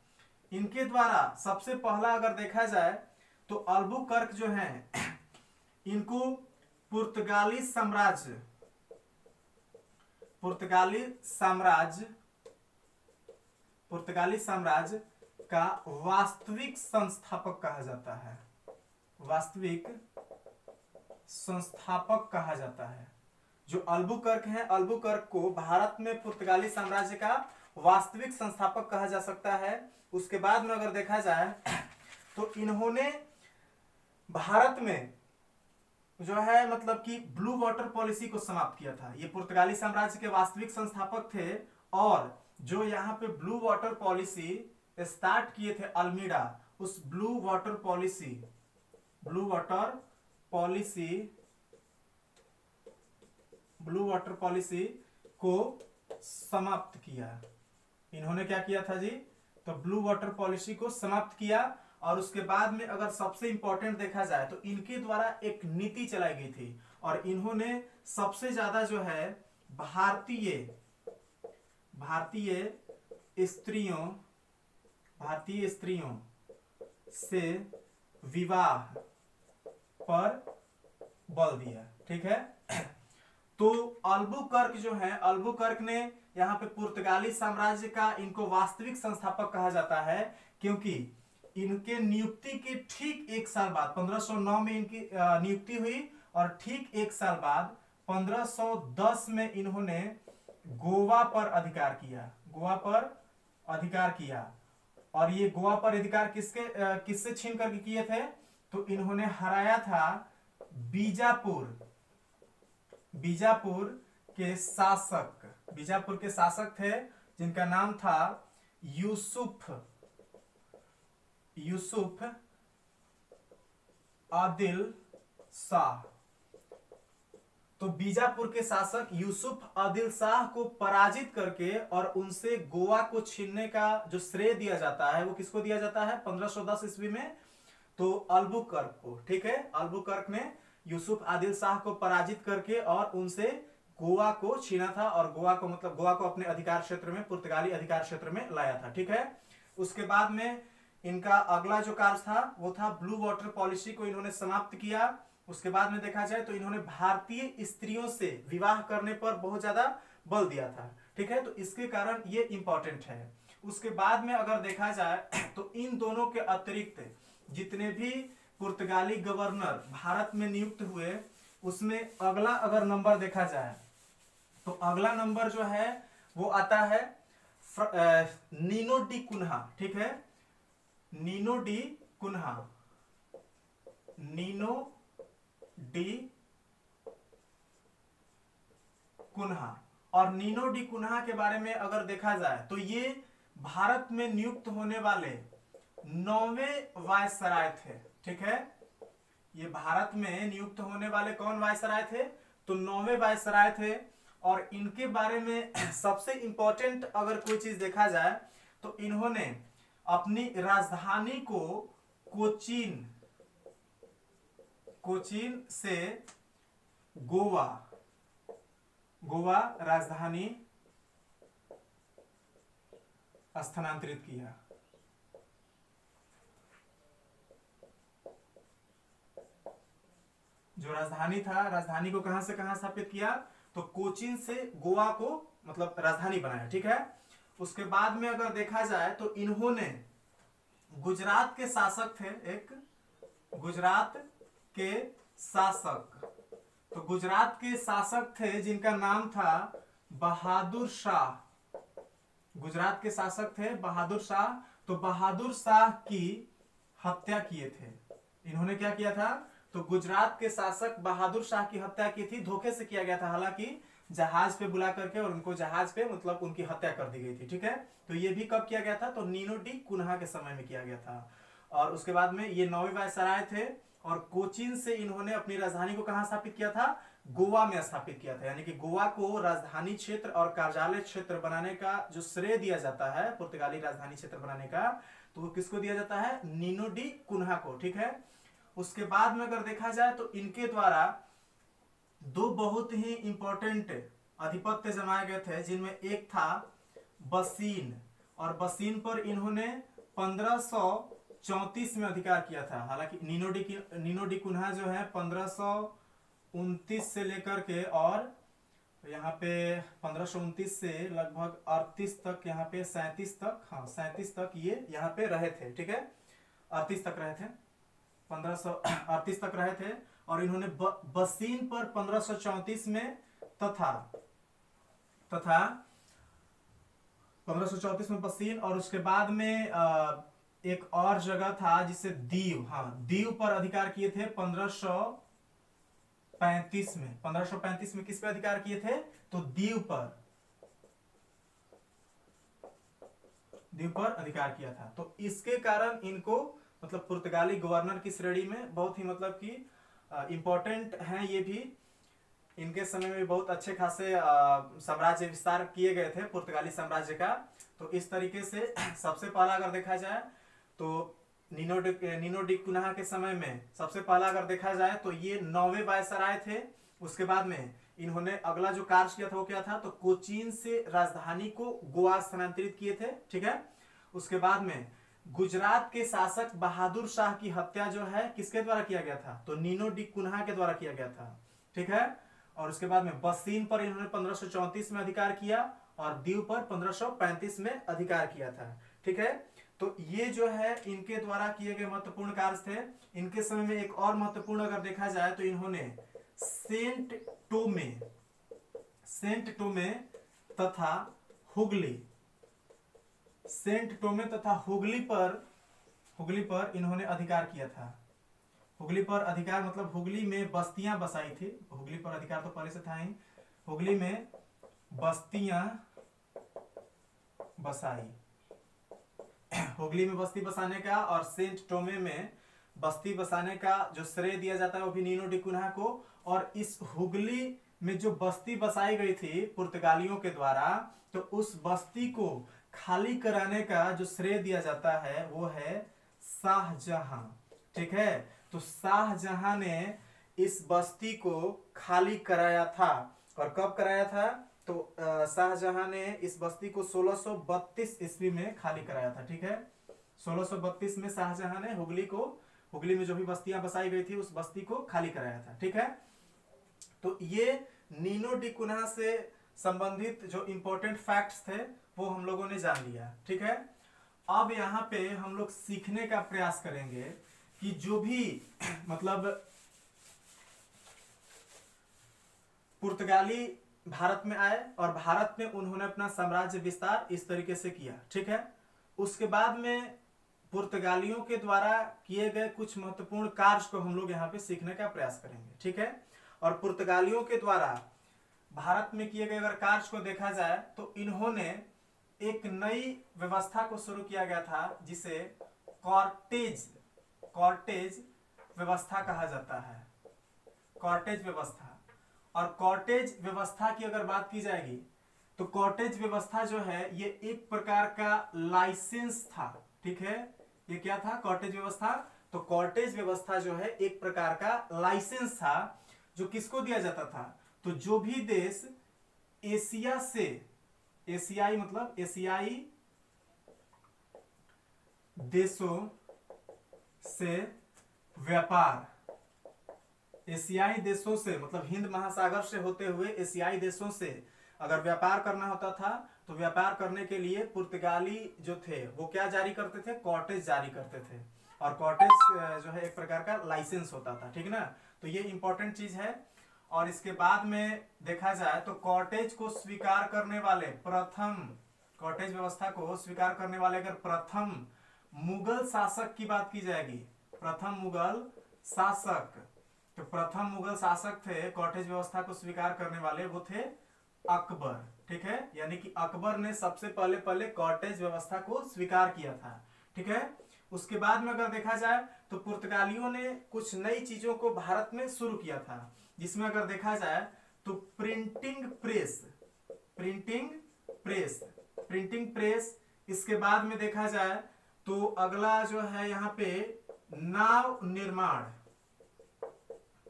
इनके द्वारा सबसे पहला अगर देखा जाए तो अल्बुकर्क जो है, इनको पुर्तगाली साम्राज्य पुर्तगाली साम्राज्य पुर्तगाली साम्राज्य का वास्तविक संस्थापक कहा जाता है। वास्तविक संस्थापक कहा जाता है। जो अल्बुकर्क है, अल्बुकर्क को भारत में पुर्तगाली साम्राज्य का वास्तविक संस्थापक कहा जा सकता है। उसके बाद में अगर देखा जाए तो इन्होंने भारत में जो है मतलब कि ब्लू वाटर पॉलिसी को समाप्त किया था। ये पुर्तगाली साम्राज्य के वास्तविक संस्थापक थे और जो यहाँ पे ब्लू वाटर पॉलिसी स्टार्ट किए थे अल्मीडा उस blue water policy blue water policy blue water policy को समाप्त किया। इन्होंने क्या किया था जी? तो ब्लू वाटर पॉलिसी को समाप्त किया और उसके बाद में अगर सबसे इंपॉर्टेंट देखा जाए तो इनके द्वारा एक नीति चलाई गई थी और इन्होंने सबसे ज़्यादा जो है भारतीय भारतीय स्त्रियों भारतीय स्त्रियों से विवाह पर बल दिया, ठीक है? तो अल्बुकर्क जो है, अल्बुकर्क ने यहाँ पे पुर्तगाली साम्राज्य का इनको वास्तविक संस्थापक कहा जाता है, क्योंकि इनके नियुक्ति के ठीक एक साल बाद 1509 में इनकी नियुक्ति हुई और ठीक एक साल बाद 1510 में इन्होंने गोवा पर अधिकार किया, गोवा पर अधिकार किया। और ये गोवा पर अधिकार किसके किससे छीन करके किए थे? तो इन्होंने हराया था बीजापुर बीजापुर के शासक बीजापुर के शासक थे, जिनका नाम था यूसुफ। यूसुफ आदिल शाह। तो बीजापुर के शासक यूसुफ आदिल शाह को पराजित करके और उनसे गोवा को छीनने का जो श्रेय दिया जाता है, वो किसको दिया जाता है? 1510 ईस्वी में। तो अल्बुकर्क को, ठीक है? अल्बुकर्क ने यूसुफ आदिल शाह को पराजित करके और उनसे गोवा को छीना था और गोवा को मतलब गोवा को अपने अधिकार क्षेत्र में, पुर्तगाली अधिकार क्षेत्र में लाया था, ठीक है? उसके बाद में इनका अगला जो कार्य था, वो था ब्लू वाटर पॉलिसी को इन्होंने समाप्त किया। उसके बाद में देखा जाए तो इन्होंने भारतीय स्त्रियों से विवाह करने पर बहुत ज़्यादा बल दिया था, ठीक है? तो इसके कारण ये इंपॉर्टेंट है। उसके बाद में अगर देखा जाए तो इन दोनों के अतिरिक्त जितने भी पुर्तगाली गवर्नर भारत में नियुक्त हुए, उसमें अगला अगर नंबर देखा जाए तो अगला नंबर जो है, वो आता है नीनो डी कुन्हा, ठीक है? Nuno da Cunha. Nuno da Cunha. और नीनो डी कुन्हा के बारे में अगर देखा जाए तो ये भारत में नियुक्त होने वाले नौवे वायसराय थे, ठीक है? ये भारत में नियुक्त होने वाले कौन वायसराय थे? तो नौवे वायसराय थे और इनके बारे में सबसे इंपॉर्टेंट अगर कोई चीज़ देखा जाए तो इन्होंने अपनी राजधानी को कोचीन कोचीन से गोवा गोवा राजधानी स्थानांतरित किया। जो राजधानी था, राजधानी को कहाँ से कहाँ स्थापित किया? तो कोचिन से गोवा को मतलब राजधानी बनाया, ठीक है? उसके बाद में अगर देखा जाए तो इन्होंने गुजरात के शासक थे एक, गुजरात के शासक। तो गुजरात के शासक थे जिनका नाम था बहादुर शाह। गुजरात के शासक थे बहादुर शाह तो बहादुर शाह की हत्या किए थे। इन्होंने क्या किया था? तो गुजरात के शासक बहादुर शाह की हत्या की थी, धोखे से किया गया था। हालाँकि जहाज़ पे बुला करके और उनको जहाज़ पे मतलब उनकी हत्या कर दी गई थी, ठीक है? तो ये भी कब किया गया था? तो नीनो डी कुन्हा के समय में किया गया था। और उसके बाद में ये नौवे वायसराय थे और कोचिन से इन्होंने अपनी राजधानी को कहा स्थापित किया था? गोवा में स्थापित किया था। यानी कि गोवा को राजधानी क्षेत्र और कार्यालय क्षेत्र बनाने का जो श्रेय दिया जाता है, पुर्तगाली राजधानी क्षेत्र बनाने का तो वो किसको दिया जाता है? नीनो डी कुन्हा को, ठीक है? उसके बाद में अगर देखा जाए तो इनके द्वारा दो बहुत ही इंपॉर्टेंट अधिपत्य जमाए गए थे, जिनमें एक था बसीन। और बसीन पर इन्होंने 1534 में अधिकार किया था। हालाँकि नीनो डी कुन्हा जो है 1529 से लेकर के और यहाँ पे पंद्रह से लगभग अड़तीस तक, यहाँ पे सैतीस तक हाँ सैतीस तक ये यहाँ पे रहे थे, ठीक है? अड़तीस तक रहे थे। पंद्रह तक रहे थे और इन्होंने ब, बसीन पर पंद्रह में तथा तथा पंद्रह में बसीन और उसके बाद में आ, एक और जगह था जिसे दीव हाँ दीव पर अधिकार किए थे पंद्रह पैंतीस में। पंद्रह पैंतीस में किस पे अधिकार किए थे? तो दीव पर। दीव पर अधिकार किया था। तो इसके कारण इनको मतलब पुर्तगाली गवर्नर की श्रेणी में बहुत ही मतलब कि इम्पोर्टेंट है ये भी। इनके समय में बहुत अच्छे खासे साम्राज्य विस्तार किए गए थे पुर्तगाली साम्राज्य का। तो इस तरीके से सबसे पहला अगर देखा जाए तो नीनो नीनो डी कुनाहा के समय में सबसे पहला अगर देखा जाए तो ये नौवे वायसराय थे। उसके बाद में इन्होंने अगला जो कार्य किया था, वो क्या था? तो कोचीन से राजधानी को गोवा स्थानांतरित किए थे, ठीक है? उसके बाद में गुजरात के शासक बहादुर शाह की हत्या जो है, किसके द्वारा किया गया था? तो नीनो डी कुन्हा के द्वारा किया गया था। ठीक है? और उसके बाद में बसीन पर इन्होंने पंद्रह में अधिकार किया और दीव पर पंद्रह में अधिकार किया था। ठीक है? तो ये जो है, इनके द्वारा किए गए महत्वपूर्ण कार्य थे। इनके समय में एक और महत्वपूर्ण अगर देखा जाए तो इन्होंने सेंट टोमे सेंट टोमे तथा हुगली सेंट टोमे तथा हुगली पर हुगली पर इन्होंने अधिकार किया था। हुगली पर अधिकार मतलब हुगली में बस्तियाँ बसाई थी। हुगली पर अधिकार तो पहले से था ही। हुगली में बस्तियाँ बसाई। हुगली में बस्ती बसाने का और सेंट टोमे में बस्ती बसाने का जो श्रेय दिया जाता है वो भी नीनो डिकुना को। और इस हुगली में जो बस्ती बसाई गई थी पुर्तगालियों के द्वारा तो उस बस्ती को खाली कराने का जो श्रेय दिया जाता है, वो है शाहजहां। ठीक है? तो शाहजहां ने इस बस्ती को खाली कराया था। और कब कराया था? तो शाहजहां ने इस बस्ती को 1632 ईस्वी में खाली कराया था। ठीक है? 1632 में शाहजहां ने हुगली को, हुगली में जो भी बस्तियाँ बसाई गई थी, उस बस्ती को खाली कराया था। ठीक है? तो ये नीनो डिकुना से संबंधित जो इंपॉर्टेंट फैक्ट्स थे वो हम लोगों ने जान लिया, ठीक है? अब यहाँ पे हम लोग सीखने का प्रयास करेंगे कि जो भी मतलब पुर्तगाली भारत में आए और भारत में उन्होंने अपना साम्राज्य विस्तार इस तरीके से किया, ठीक है? उसके बाद में पुर्तगालियों के द्वारा किए गए कुछ महत्वपूर्ण कार्य को हम लोग यहाँ पे सीखने का प्रयास करेंगे, ठीक है? और पुर्तगालियों के द्वारा भारत में किए गए अगर कार्य को देखा जाए तो इन्होंने एक नई व्यवस्था को शुरू किया गया था, जिसे कॉर्टेज कॉर्टेज व्यवस्था कहा जाता है। कॉर्टेज व्यवस्था। और कॉटेज व्यवस्था की अगर बात की जाएगी तो कॉटेज व्यवस्था जो है, ये एक प्रकार का लाइसेंस था। ठीक है? ये क्या था? कॉटेज व्यवस्था। तो कॉटेज व्यवस्था जो है, एक प्रकार का लाइसेंस था, जो किसको दिया जाता था? तो जो भी देश एशिया से एशियाई मतलब एशियाई देशों से व्यापार। एशियाई देशों से मतलब हिंद महासागर से होते हुए एशियाई देशों से अगर व्यापार करना होता था तो व्यापार करने के लिए पुर्तगाली जो थे, वो क्या जारी करते थे? कॉटेज जारी करते थे। और कॉटेज जो है एक प्रकार का लाइसेंस होता था, ठीक ना? तो ये इंपॉर्टेंट चीज़ है। और इसके बाद में देखा जाए तो कॉटेज को स्वीकार करने वाले प्रथम, कॉटेज व्यवस्था को स्वीकार करने वाले अगर प्रथम मुगल शासक की बात की जाएगी, प्रथम मुगल शासक तो प्रथम मुगल शासक थे, कॉटेज व्यवस्था को स्वीकार करने वाले वो थे अकबर, ठीक है? यानी कि अकबर ने सबसे पहले पहले कॉटेज व्यवस्था को स्वीकार किया था, ठीक है? उसके बाद में अगर देखा जाए तो पुर्तगालियों ने कुछ नई चीज़ों को भारत में शुरू किया था। जिसमें अगर देखा जाए तो printing press printing press printing press इसके बाद में देखा जाए तो अगला जो है यहाँ पे नाव निर्माण।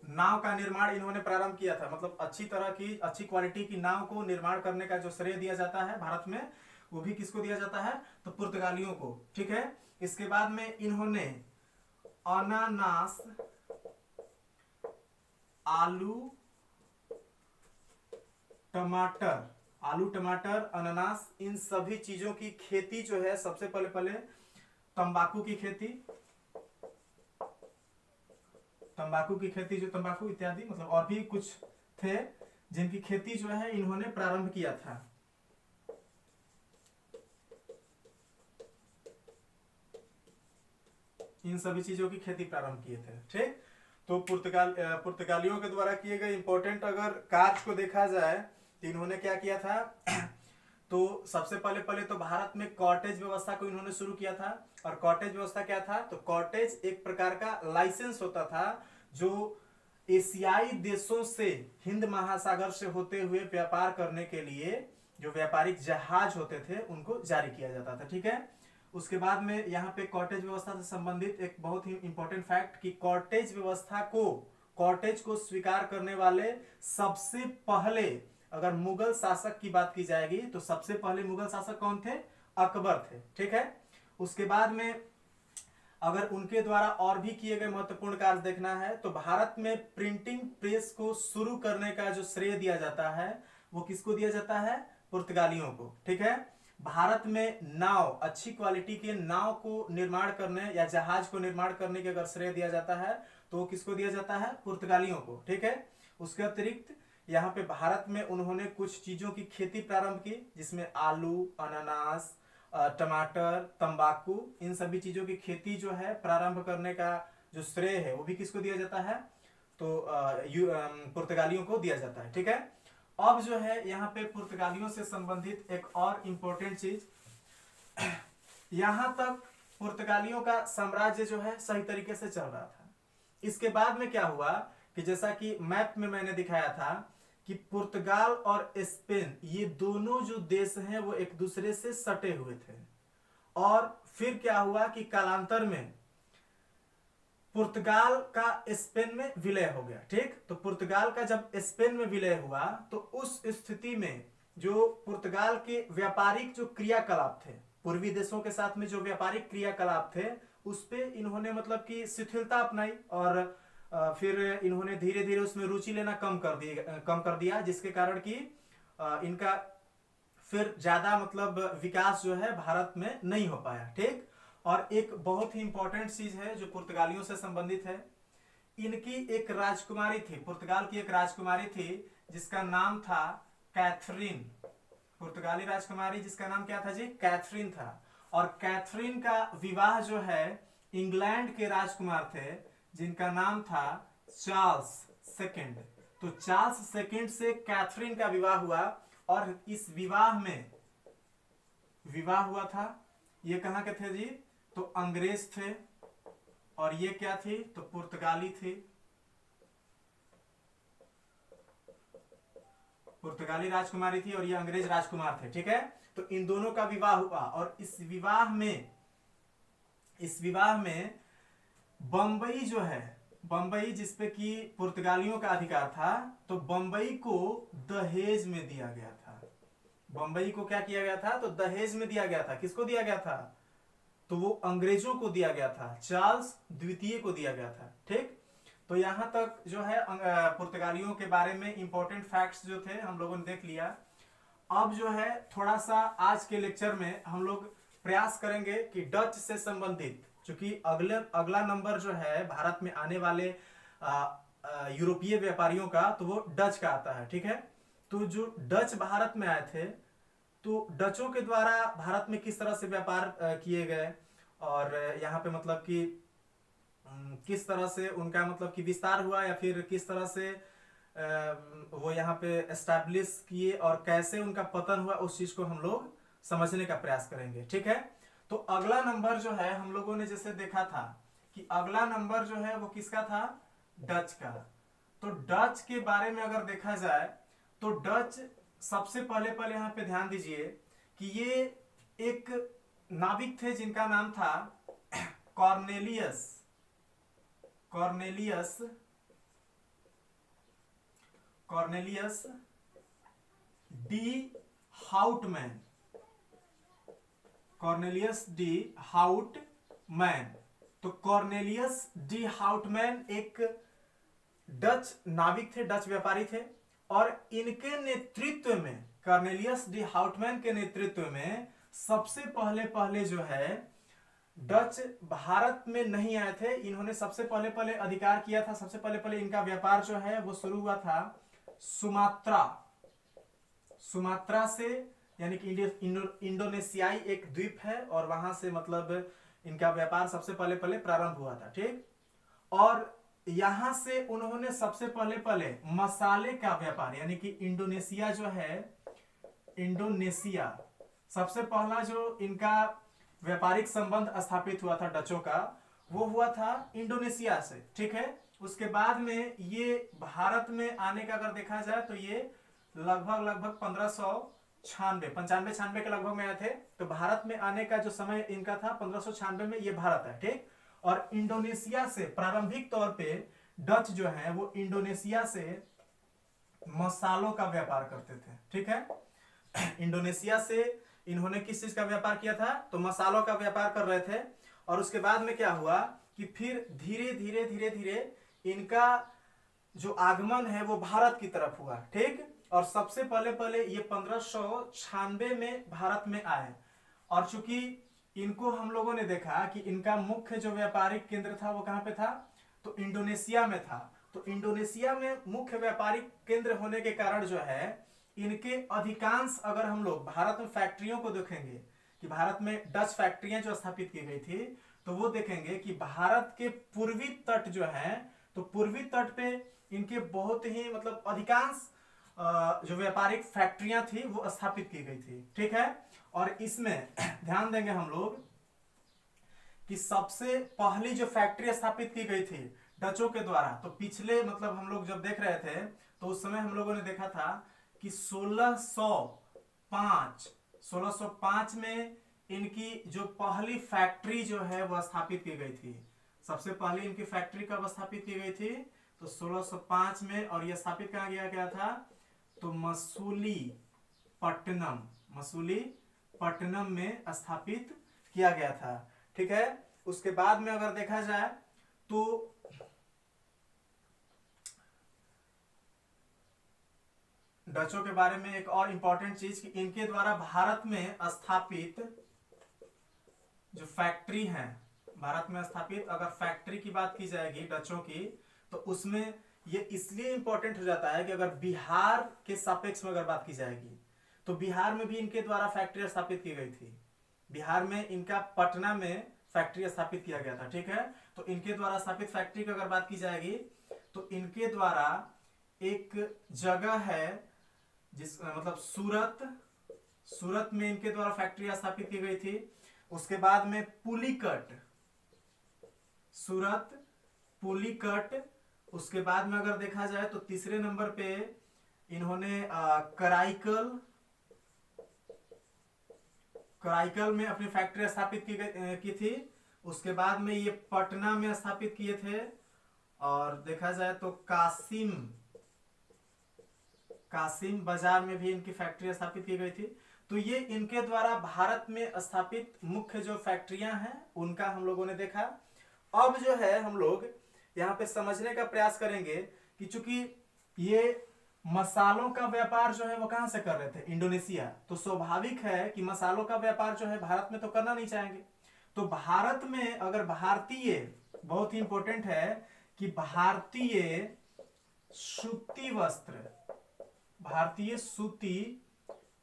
नाव का निर्माण इन्होंने प्रारंभ किया था। मतलब अच्छी तरह की, अच्छी क्वालिटी की नाव को निर्माण करने का जो श्रेय दिया जाता है भारत में, वो भी किसको दिया जाता है? तो पुर्तगालियों को। ठीक है? इसके बाद में इन्होंने अनानास आलू, टमाटर। आलू, टमाटर, अनानास, इन सभी चीज़ों की खेती जो है, सबसे पहले पहले तंबाकू की खेती। तंबाकू की खेती जो, तंबाकू इत्यादि मतलब और भी कुछ थे जिनकी खेती जो है, इन्होंने प्रारंभ किया था। इन सभी चीज़ों की खेती प्रारंभ किए थे। ठीक? तो पुर्तगाल पुर्तगालियों के द्वारा किए गए इंपॉर्टेंट अगर कार्य को देखा जाए तो इन्होंने क्या किया था? तो सबसे पहले पहले तो भारत में कॉटेज व्यवस्था को इन्होंने शुरू किया था। और कॉटेज व्यवस्था क्या था? तो कॉटेज एक प्रकार का लाइसेंस होता था, जो एशियाई देशों से, हिंद महासागर से होते हुए व्यापार करने के लिए, जो व्यापारिक जहाज़ होते थे, उनको जारी किया जाता था, ठीक है? उसके बाद में यहाँ पे कॉटेज व्यवस्था से संबंधित एक बहुत ही इंपॉर्टेंट फैक्ट कि कॉटेज व्यवस्था को, कॉटेज को स्वीकार करने वाले सबसे पहले अगर मुगल शासक की बात की जाएगी तो सबसे पहले मुगल शासक कौन थे? अकबर थे, ठीक है? उसके बाद में अगर उनके द्वारा और भी किए गए महत्वपूर्ण कार्य देखना है तो भारत में प्रिंटिंग प्रेस को शुरू करने का जो श्रेय दिया जाता है, वो किसको दिया जाता है? पुर्तगालियों को, ठीक है? भारत में नाव, अच्छी क्वालिटी के नाव को निर्माण करने या जहाज़ को निर्माण करने के अगर श्रेय दिया जाता है तो किसको दिया जाता है? पुर्तगालियों को, ठीक है? उसके अतिरिक्त यहाँ पे भारत में उन्होंने कुछ चीज़ों की खेती प्रारंभ की, जिसमें आलू, अनानास टमाटर, तंबाकू, इन सभी चीज़ों की खेती जो है प्रारंभ करने का जो श्रेय है, वो भी किसको दिया जाता है? तो पुर्तगालियों को दिया जाता है, ठीक है? अब जो है, यहाँ पे पुर्तगालियों से संबंधित एक और इंपॉर्टेंट चीज़। यहाँ तक पुर्तगालियों का साम्राज्य जो है, सही तरीके से चल रहा था। इसके बाद में क्या हुआ कि जैसा कि मैप में मैंने दिखाया था कि पुर्तगाल और स्पेन, ये दोनों जो देश हैं, वो एक दूसरे से सटे हुए थे। और फिर क्या हुआ कि कालांतर में पुर्तगाल का स्पेन में विलय हो गया, ठीक? तो पुर्तगाल का जब स्पेन में विलय हुआ तो उस स्थिति में जो पुर्तगाल के व्यापारिक जो क्रियाकलाप थे, पूर्वी देशों के साथ में जो व्यापारिक क्रियाकलाप थे, उस पर इन्होंने मतलब कि शिथिलता अपनाई और फिर इन्होंने धीरे धीरे उसमें रुचि लेना कम कर दिया कम कर दिया, जिसके कारण कि इनका फिर ज़्यादा मतलब विकास जो है भारत में नहीं हो पाया, ठीक? और एक बहुत ही इंपॉर्टेंट चीज़ है जो पुर्तगालियों से संबंधित है। इनकी एक राजकुमारी थी, पुर्तगाल की एक राजकुमारी थी, जिसका नाम था कैथरीन। पुर्तगाली राजकुमारी जिसका नाम क्या था जी? कैथरीन था। और कैथरीन का विवाह जो है, इंग्लैंड के राजकुमार थे, जिनका नाम था चार्ल्स सेकेंड। तो चार्ल्स सेकेंड से कैथरीन का विवाह हुआ और इस विवाह में, विवाह हुआ था, ये कहाँ के थे जी? तो अंग्रेज़ थे और ये क्या थी? तो पुर्तगाली थी। पुर्तगाली राजकुमारी थी और ये अंग्रेज़ राजकुमार थे, ठीक है? तो इन दोनों का विवाह हुआ और इस विवाह में, इस विवाह में बंबई जो है, बंबई जिसपे कि पुर्तगालियों का अधिकार था तो बंबई को दहेज में दिया गया था। बंबई को क्या किया गया था? तो दहेज में दिया गया था। किसको दिया गया था? तो वो अंग्रेज़ों को दिया गया था, चार्ल्स द्वितीय को दिया गया था, ठीक? तो यहाँ तक जो है पुर्तगालियों के बारे में इंपॉर्टेंट फैक्ट्स जो थे, हम लोगों ने देख लिया। अब जो है थोड़ा सा आज के लेक्चर में हम लोग प्रयास करेंगे कि डच से संबंधित चूँकि अगले, अगला नंबर जो है, भारत में आने वाले यूरोपीय व्यापारियों का तो वो डच का आता है, ठीक है? तो जो डच भारत में आए थे तो डचों के द्वारा भारत में किस तरह से व्यापार किए गए? और यहाँ पे मतलब कि किस तरह से उनका मतलब कि विस्तार हुआ या फिर किस तरह से वो यहाँ पे एस्टैब्लिश किए और कैसे उनका पतन हुआ, उस चीज़ को हम लोग समझने का प्रयास करेंगे, ठीक है? तो अगला नंबर जो है, हम लोगों ने जैसे देखा था कि अगला नंबर जो है, वो किसका था? डच का। तो डच के बारे में अगर देखा जाए तो डच सबसे पहले पहले यहाँ पे ध्यान दीजिए कि ये एक नाविक थे जिनका नाम था Cornelius. Cornelius. Cornelius de Houtman. Cornelius de Houtman. तो कॉर्नेलियस डी हाउटमैन एक डच नाविक थे, डच व्यापारी थे। और इनके नेतृत्व में कर्नेलियस डी हाउटमैन के नेतृत्व में सबसे पहले पहले जो है, डच भारत में नहीं आए थे। इन्होंने सबसे पहले पहले अधिकार किया था, सबसे पहले पहले इनका व्यापार जो है, वो शुरू हुआ था सुमात्रा। सुमात्रा से, यानी कि इंडोनेशियाई एक द्वीप है और वहाँ से मतलब इनका व्यापार सबसे पहले पहले प्रारंभ हुआ था, ठीक? और यहाँ से उन्होंने सबसे पहले पहले मसाले का व्यापार, यानी कि इंडोनेशिया जो है, इंडोनेशिया, सबसे पहला जो इनका व्यापारिक संबंध स्थापित हुआ था डचों का, वो हुआ था इंडोनेशिया से, ठीक है? उसके बाद में ये भारत में आने का अगर देखा जाए तो ये लगभग लगभग पंद्रह सौ छानबे पंचानवे छानबे के लगभग में आए थे। तो भारत में आने का जो समय इनका था, पंद्रह सौ छानबे में ये भारत है ठीक? और इंडोनेशिया से प्रारंभिक तौर पे डच जो है, वो इंडोनेशिया से मसालों का व्यापार करते थे, ठीक है? इंडोनेशिया से इन्होंने किस चीज़ का व्यापार किया था? तो मसालों का व्यापार कर रहे थे, और उसके बाद में क्या हुआ कि फिर धीरे धीरे धीरे धीरे इनका जो आगमन है, वो भारत की तरफ़ हुआ, ठीक? और सबसे पहले पहले ये पंद्रह में भारत में आए, और चूँकि इनको हम लोगों ने देखा कि इनका मुख्य जो व्यापारिक केंद्र था वो कहाँ पे था? तो इंडोनेशिया में था। तो इंडोनेशिया में मुख्य व्यापारिक केंद्र होने के कारण जो है, इनके अधिकांश अगर हम लोग भारत में फैक्ट्रियों को देखेंगे, कि भारत में डच फैक्ट्रियाँ जो स्थापित की गई थी तो वो देखेंगे कि भारत के पूर्वी तट जो है तो पूर्वी तट पे इनके बहुत ही मतलब अधिकांश जो व्यापारिक फैक्ट्रियाँ थी वो स्थापित की गई थी। ठीक है? और इसमें ध्यान देंगे हम लोग कि सबसे पहली जो फैक्ट्री स्थापित की गई थी डचों के द्वारा तो पिछले मतलब हम लोग जब देख रहे थे तो उस समय हम लोगों ने देखा था कि 1605 1605 में इनकी जो पहली फैक्ट्री जो है वह स्थापित की गई थी। सबसे पहले इनकी फैक्ट्री कब स्थापित की गई थी? तो 1605 में, और यह स्थापित कहा गया क्या था? तो मसूली पट्टनम मसूली पट्टनम में स्थापित किया गया था। ठीक है? उसके बाद में अगर देखा जाए तो डचों के बारे में एक और इंपॉर्टेंट चीज़ कि इनके द्वारा भारत में स्थापित जो फैक्ट्री है, भारत में स्थापित, अगर फैक्ट्री की बात की जाएगी डचों की तो उसमें ये इसलिए इंपॉर्टेंट हो जाता है कि अगर बिहार के सापेक्ष में अगर बात की जाएगी तो बिहार में भी इनके द्वारा फैक्ट्री स्थापित की गई थी। बिहार में इनका पटना में फैक्ट्री स्थापित किया गया था, ठीक है? तो इनके द्वारा स्थापित फैक्ट्री की अगर बात की जाएगी तो इनके द्वारा एक जगह है जिस मतलब सूरत सूरत में इनके द्वारा फैक्ट्री स्थापित की गई थी। उसके बाद में पुलिकट, सूरत, पुलिकट, उसके बाद में अगर देखा जाए तो तीसरे नंबर पे इन्होंने कराइकल कराइकल में अपनी फैक्ट्री स्थापित की की थी। उसके बाद में ये पटना में स्थापित किए थे। और देखा जाए तो कासिम कासिम बाज़ार में भी इनकी फैक्ट्री स्थापित की गई थी। तो ये इनके द्वारा भारत में स्थापित मुख्य जो फैक्ट्रियाँ हैं, उनका हम लोगों ने देखा। अब जो है हम लोग यहाँ पे समझने का प्रयास करेंगे कि चूँकि ये मसालों का व्यापार जो है वो कहाँ से कर रहे थे? इंडोनेशिया। तो स्वाभाविक है कि मसालों का व्यापार जो है भारत में तो करना नहीं चाहेंगे। तो भारत में अगर भारतीय, बहुत ही इंपॉर्टेंट है कि भारतीय सूती वस्त्र, भारतीय सूती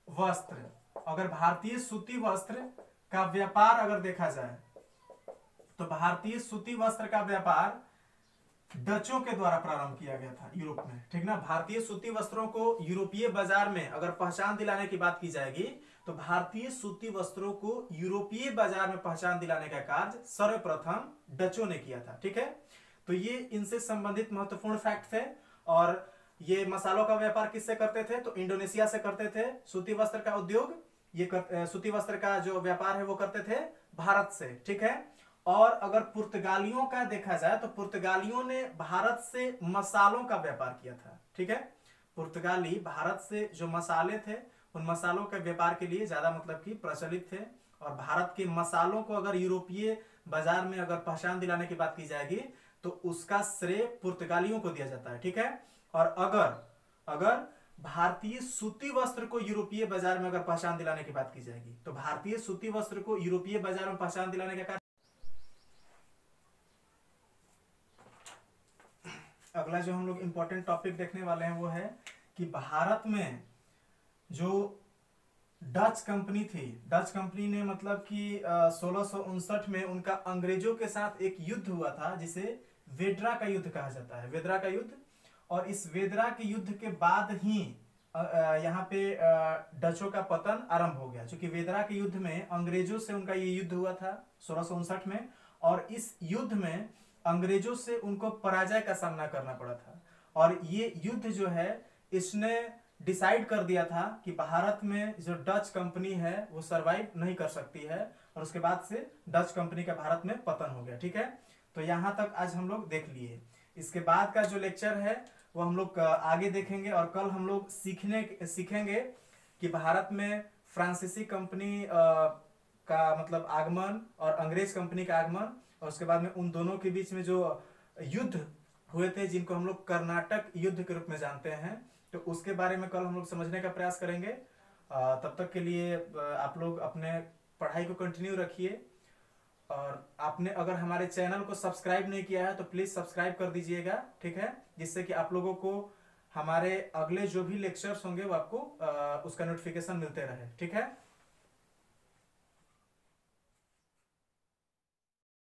वस्त्र, अगर भारतीय सूती वस्त्र का व्यापार अगर देखा जाए तो भारतीय सूती वस्त्र का व्यापार डचों के द्वारा प्रारंभ किया गया था यूरोप में। ठीक ना? भारतीय सूती वस्त्रों को यूरोपीय बाज़ार में अगर पहचान दिलाने की बात की जाएगी तो भारतीय सूती वस्त्रों को यूरोपीय बाज़ार में पहचान दिलाने का कार्य सर्वप्रथम डचों ने किया था। ठीक है? तो ये इनसे संबंधित महत्वपूर्ण फैक्ट थे और ये मसालों का व्यापार किससे करते थे? तो इंडोनेशिया से करते थे। सूती वस्त्र का उद्योग, ये सूती वस्त्र का जो व्यापार है वो करते थे भारत से। ठीक है? और अगर पुर्तगालियों का देखा जाए तो पुर्तगालियों ने भारत से मसालों का व्यापार किया था, ठीक है? पुर्तगाली भारत से जो मसाले थे, उन मसालों के व्यापार के लिए ज़्यादा मतलब कि प्रचलित थे। और भारत के मसालों को अगर यूरोपीय बाज़ार में अगर पहचान दिलाने की बात की जाएगी तो उसका श्रेय पुर्तगालियों को दिया जाता है, ठीक है? और अगर अगर भारतीय सूती वस्त्र को यूरोपीय बाज़ार में अगर पहचान दिलाने की बात की जाएगी तो भारतीय सूती वस्त्र को यूरोपीय बाज़ार में पहचान दिलाने का अगला जो हम लोग इंपॉर्टेंट टॉपिक देखने वाले हैं वो है कि भारत में जो डच कंपनी थी डच कंपनी ने मतलब कि सोलह में उनका अंग्रेज़ों के साथ एक युद्ध हुआ था, जिसे वेद्रा का युद्ध कहा जाता है। वेद्रा का युद्ध? और इस वेद्रा के युद्ध के बाद ही यहाँ पे डचों का पतन आरंभ हो गया। क्योंकि वेदरा के युद्ध में अंग्रेज़ों से उनका ये युद्ध हुआ था, सोलह में। और इस युद्ध में अंग्रेज़ों से उनको पराजय का सामना करना पड़ा था। और ये युद्ध जो है, इसने डिसाइड कर दिया था कि भारत में जो डच कंपनी है, वो सरवाइव नहीं कर सकती है और उसके बाद से डच कंपनी का भारत में पतन हो गया, ठीक है? तो यहाँ तक आज हम लोग देख लिए। इसके बाद का जो लेक्चर है, वो हम लोग आगे देखेंगे और कल हम लोग सीखने, सीखेंगे कि भारत में फ्रांसीसी कंपनी का मतलब आगमन और अंग्रेज़ कंपनी का आगमन और उसके बाद में उन दोनों के बीच में जो युद्ध हुए थे, जिनको हम लोग कर्नाटक युद्ध के रूप में जानते हैं तो उसके बारे में कल हम लोग समझने का प्रयास करेंगे। तब तक के लिए आप लोग अपने पढ़ाई को कंटिन्यू रखिए। और आपने, अगर हमारे चैनल को सब्सक्राइब नहीं किया है तो प्लीज़ सब्सक्राइब कर दीजिएगा, ठीक है? जिससे कि आप लोगों को हमारे अगले जो भी लेक्चर्स होंगे, वो आपको उसका नोटिफिकेशन मिलते रहे, ठीक है?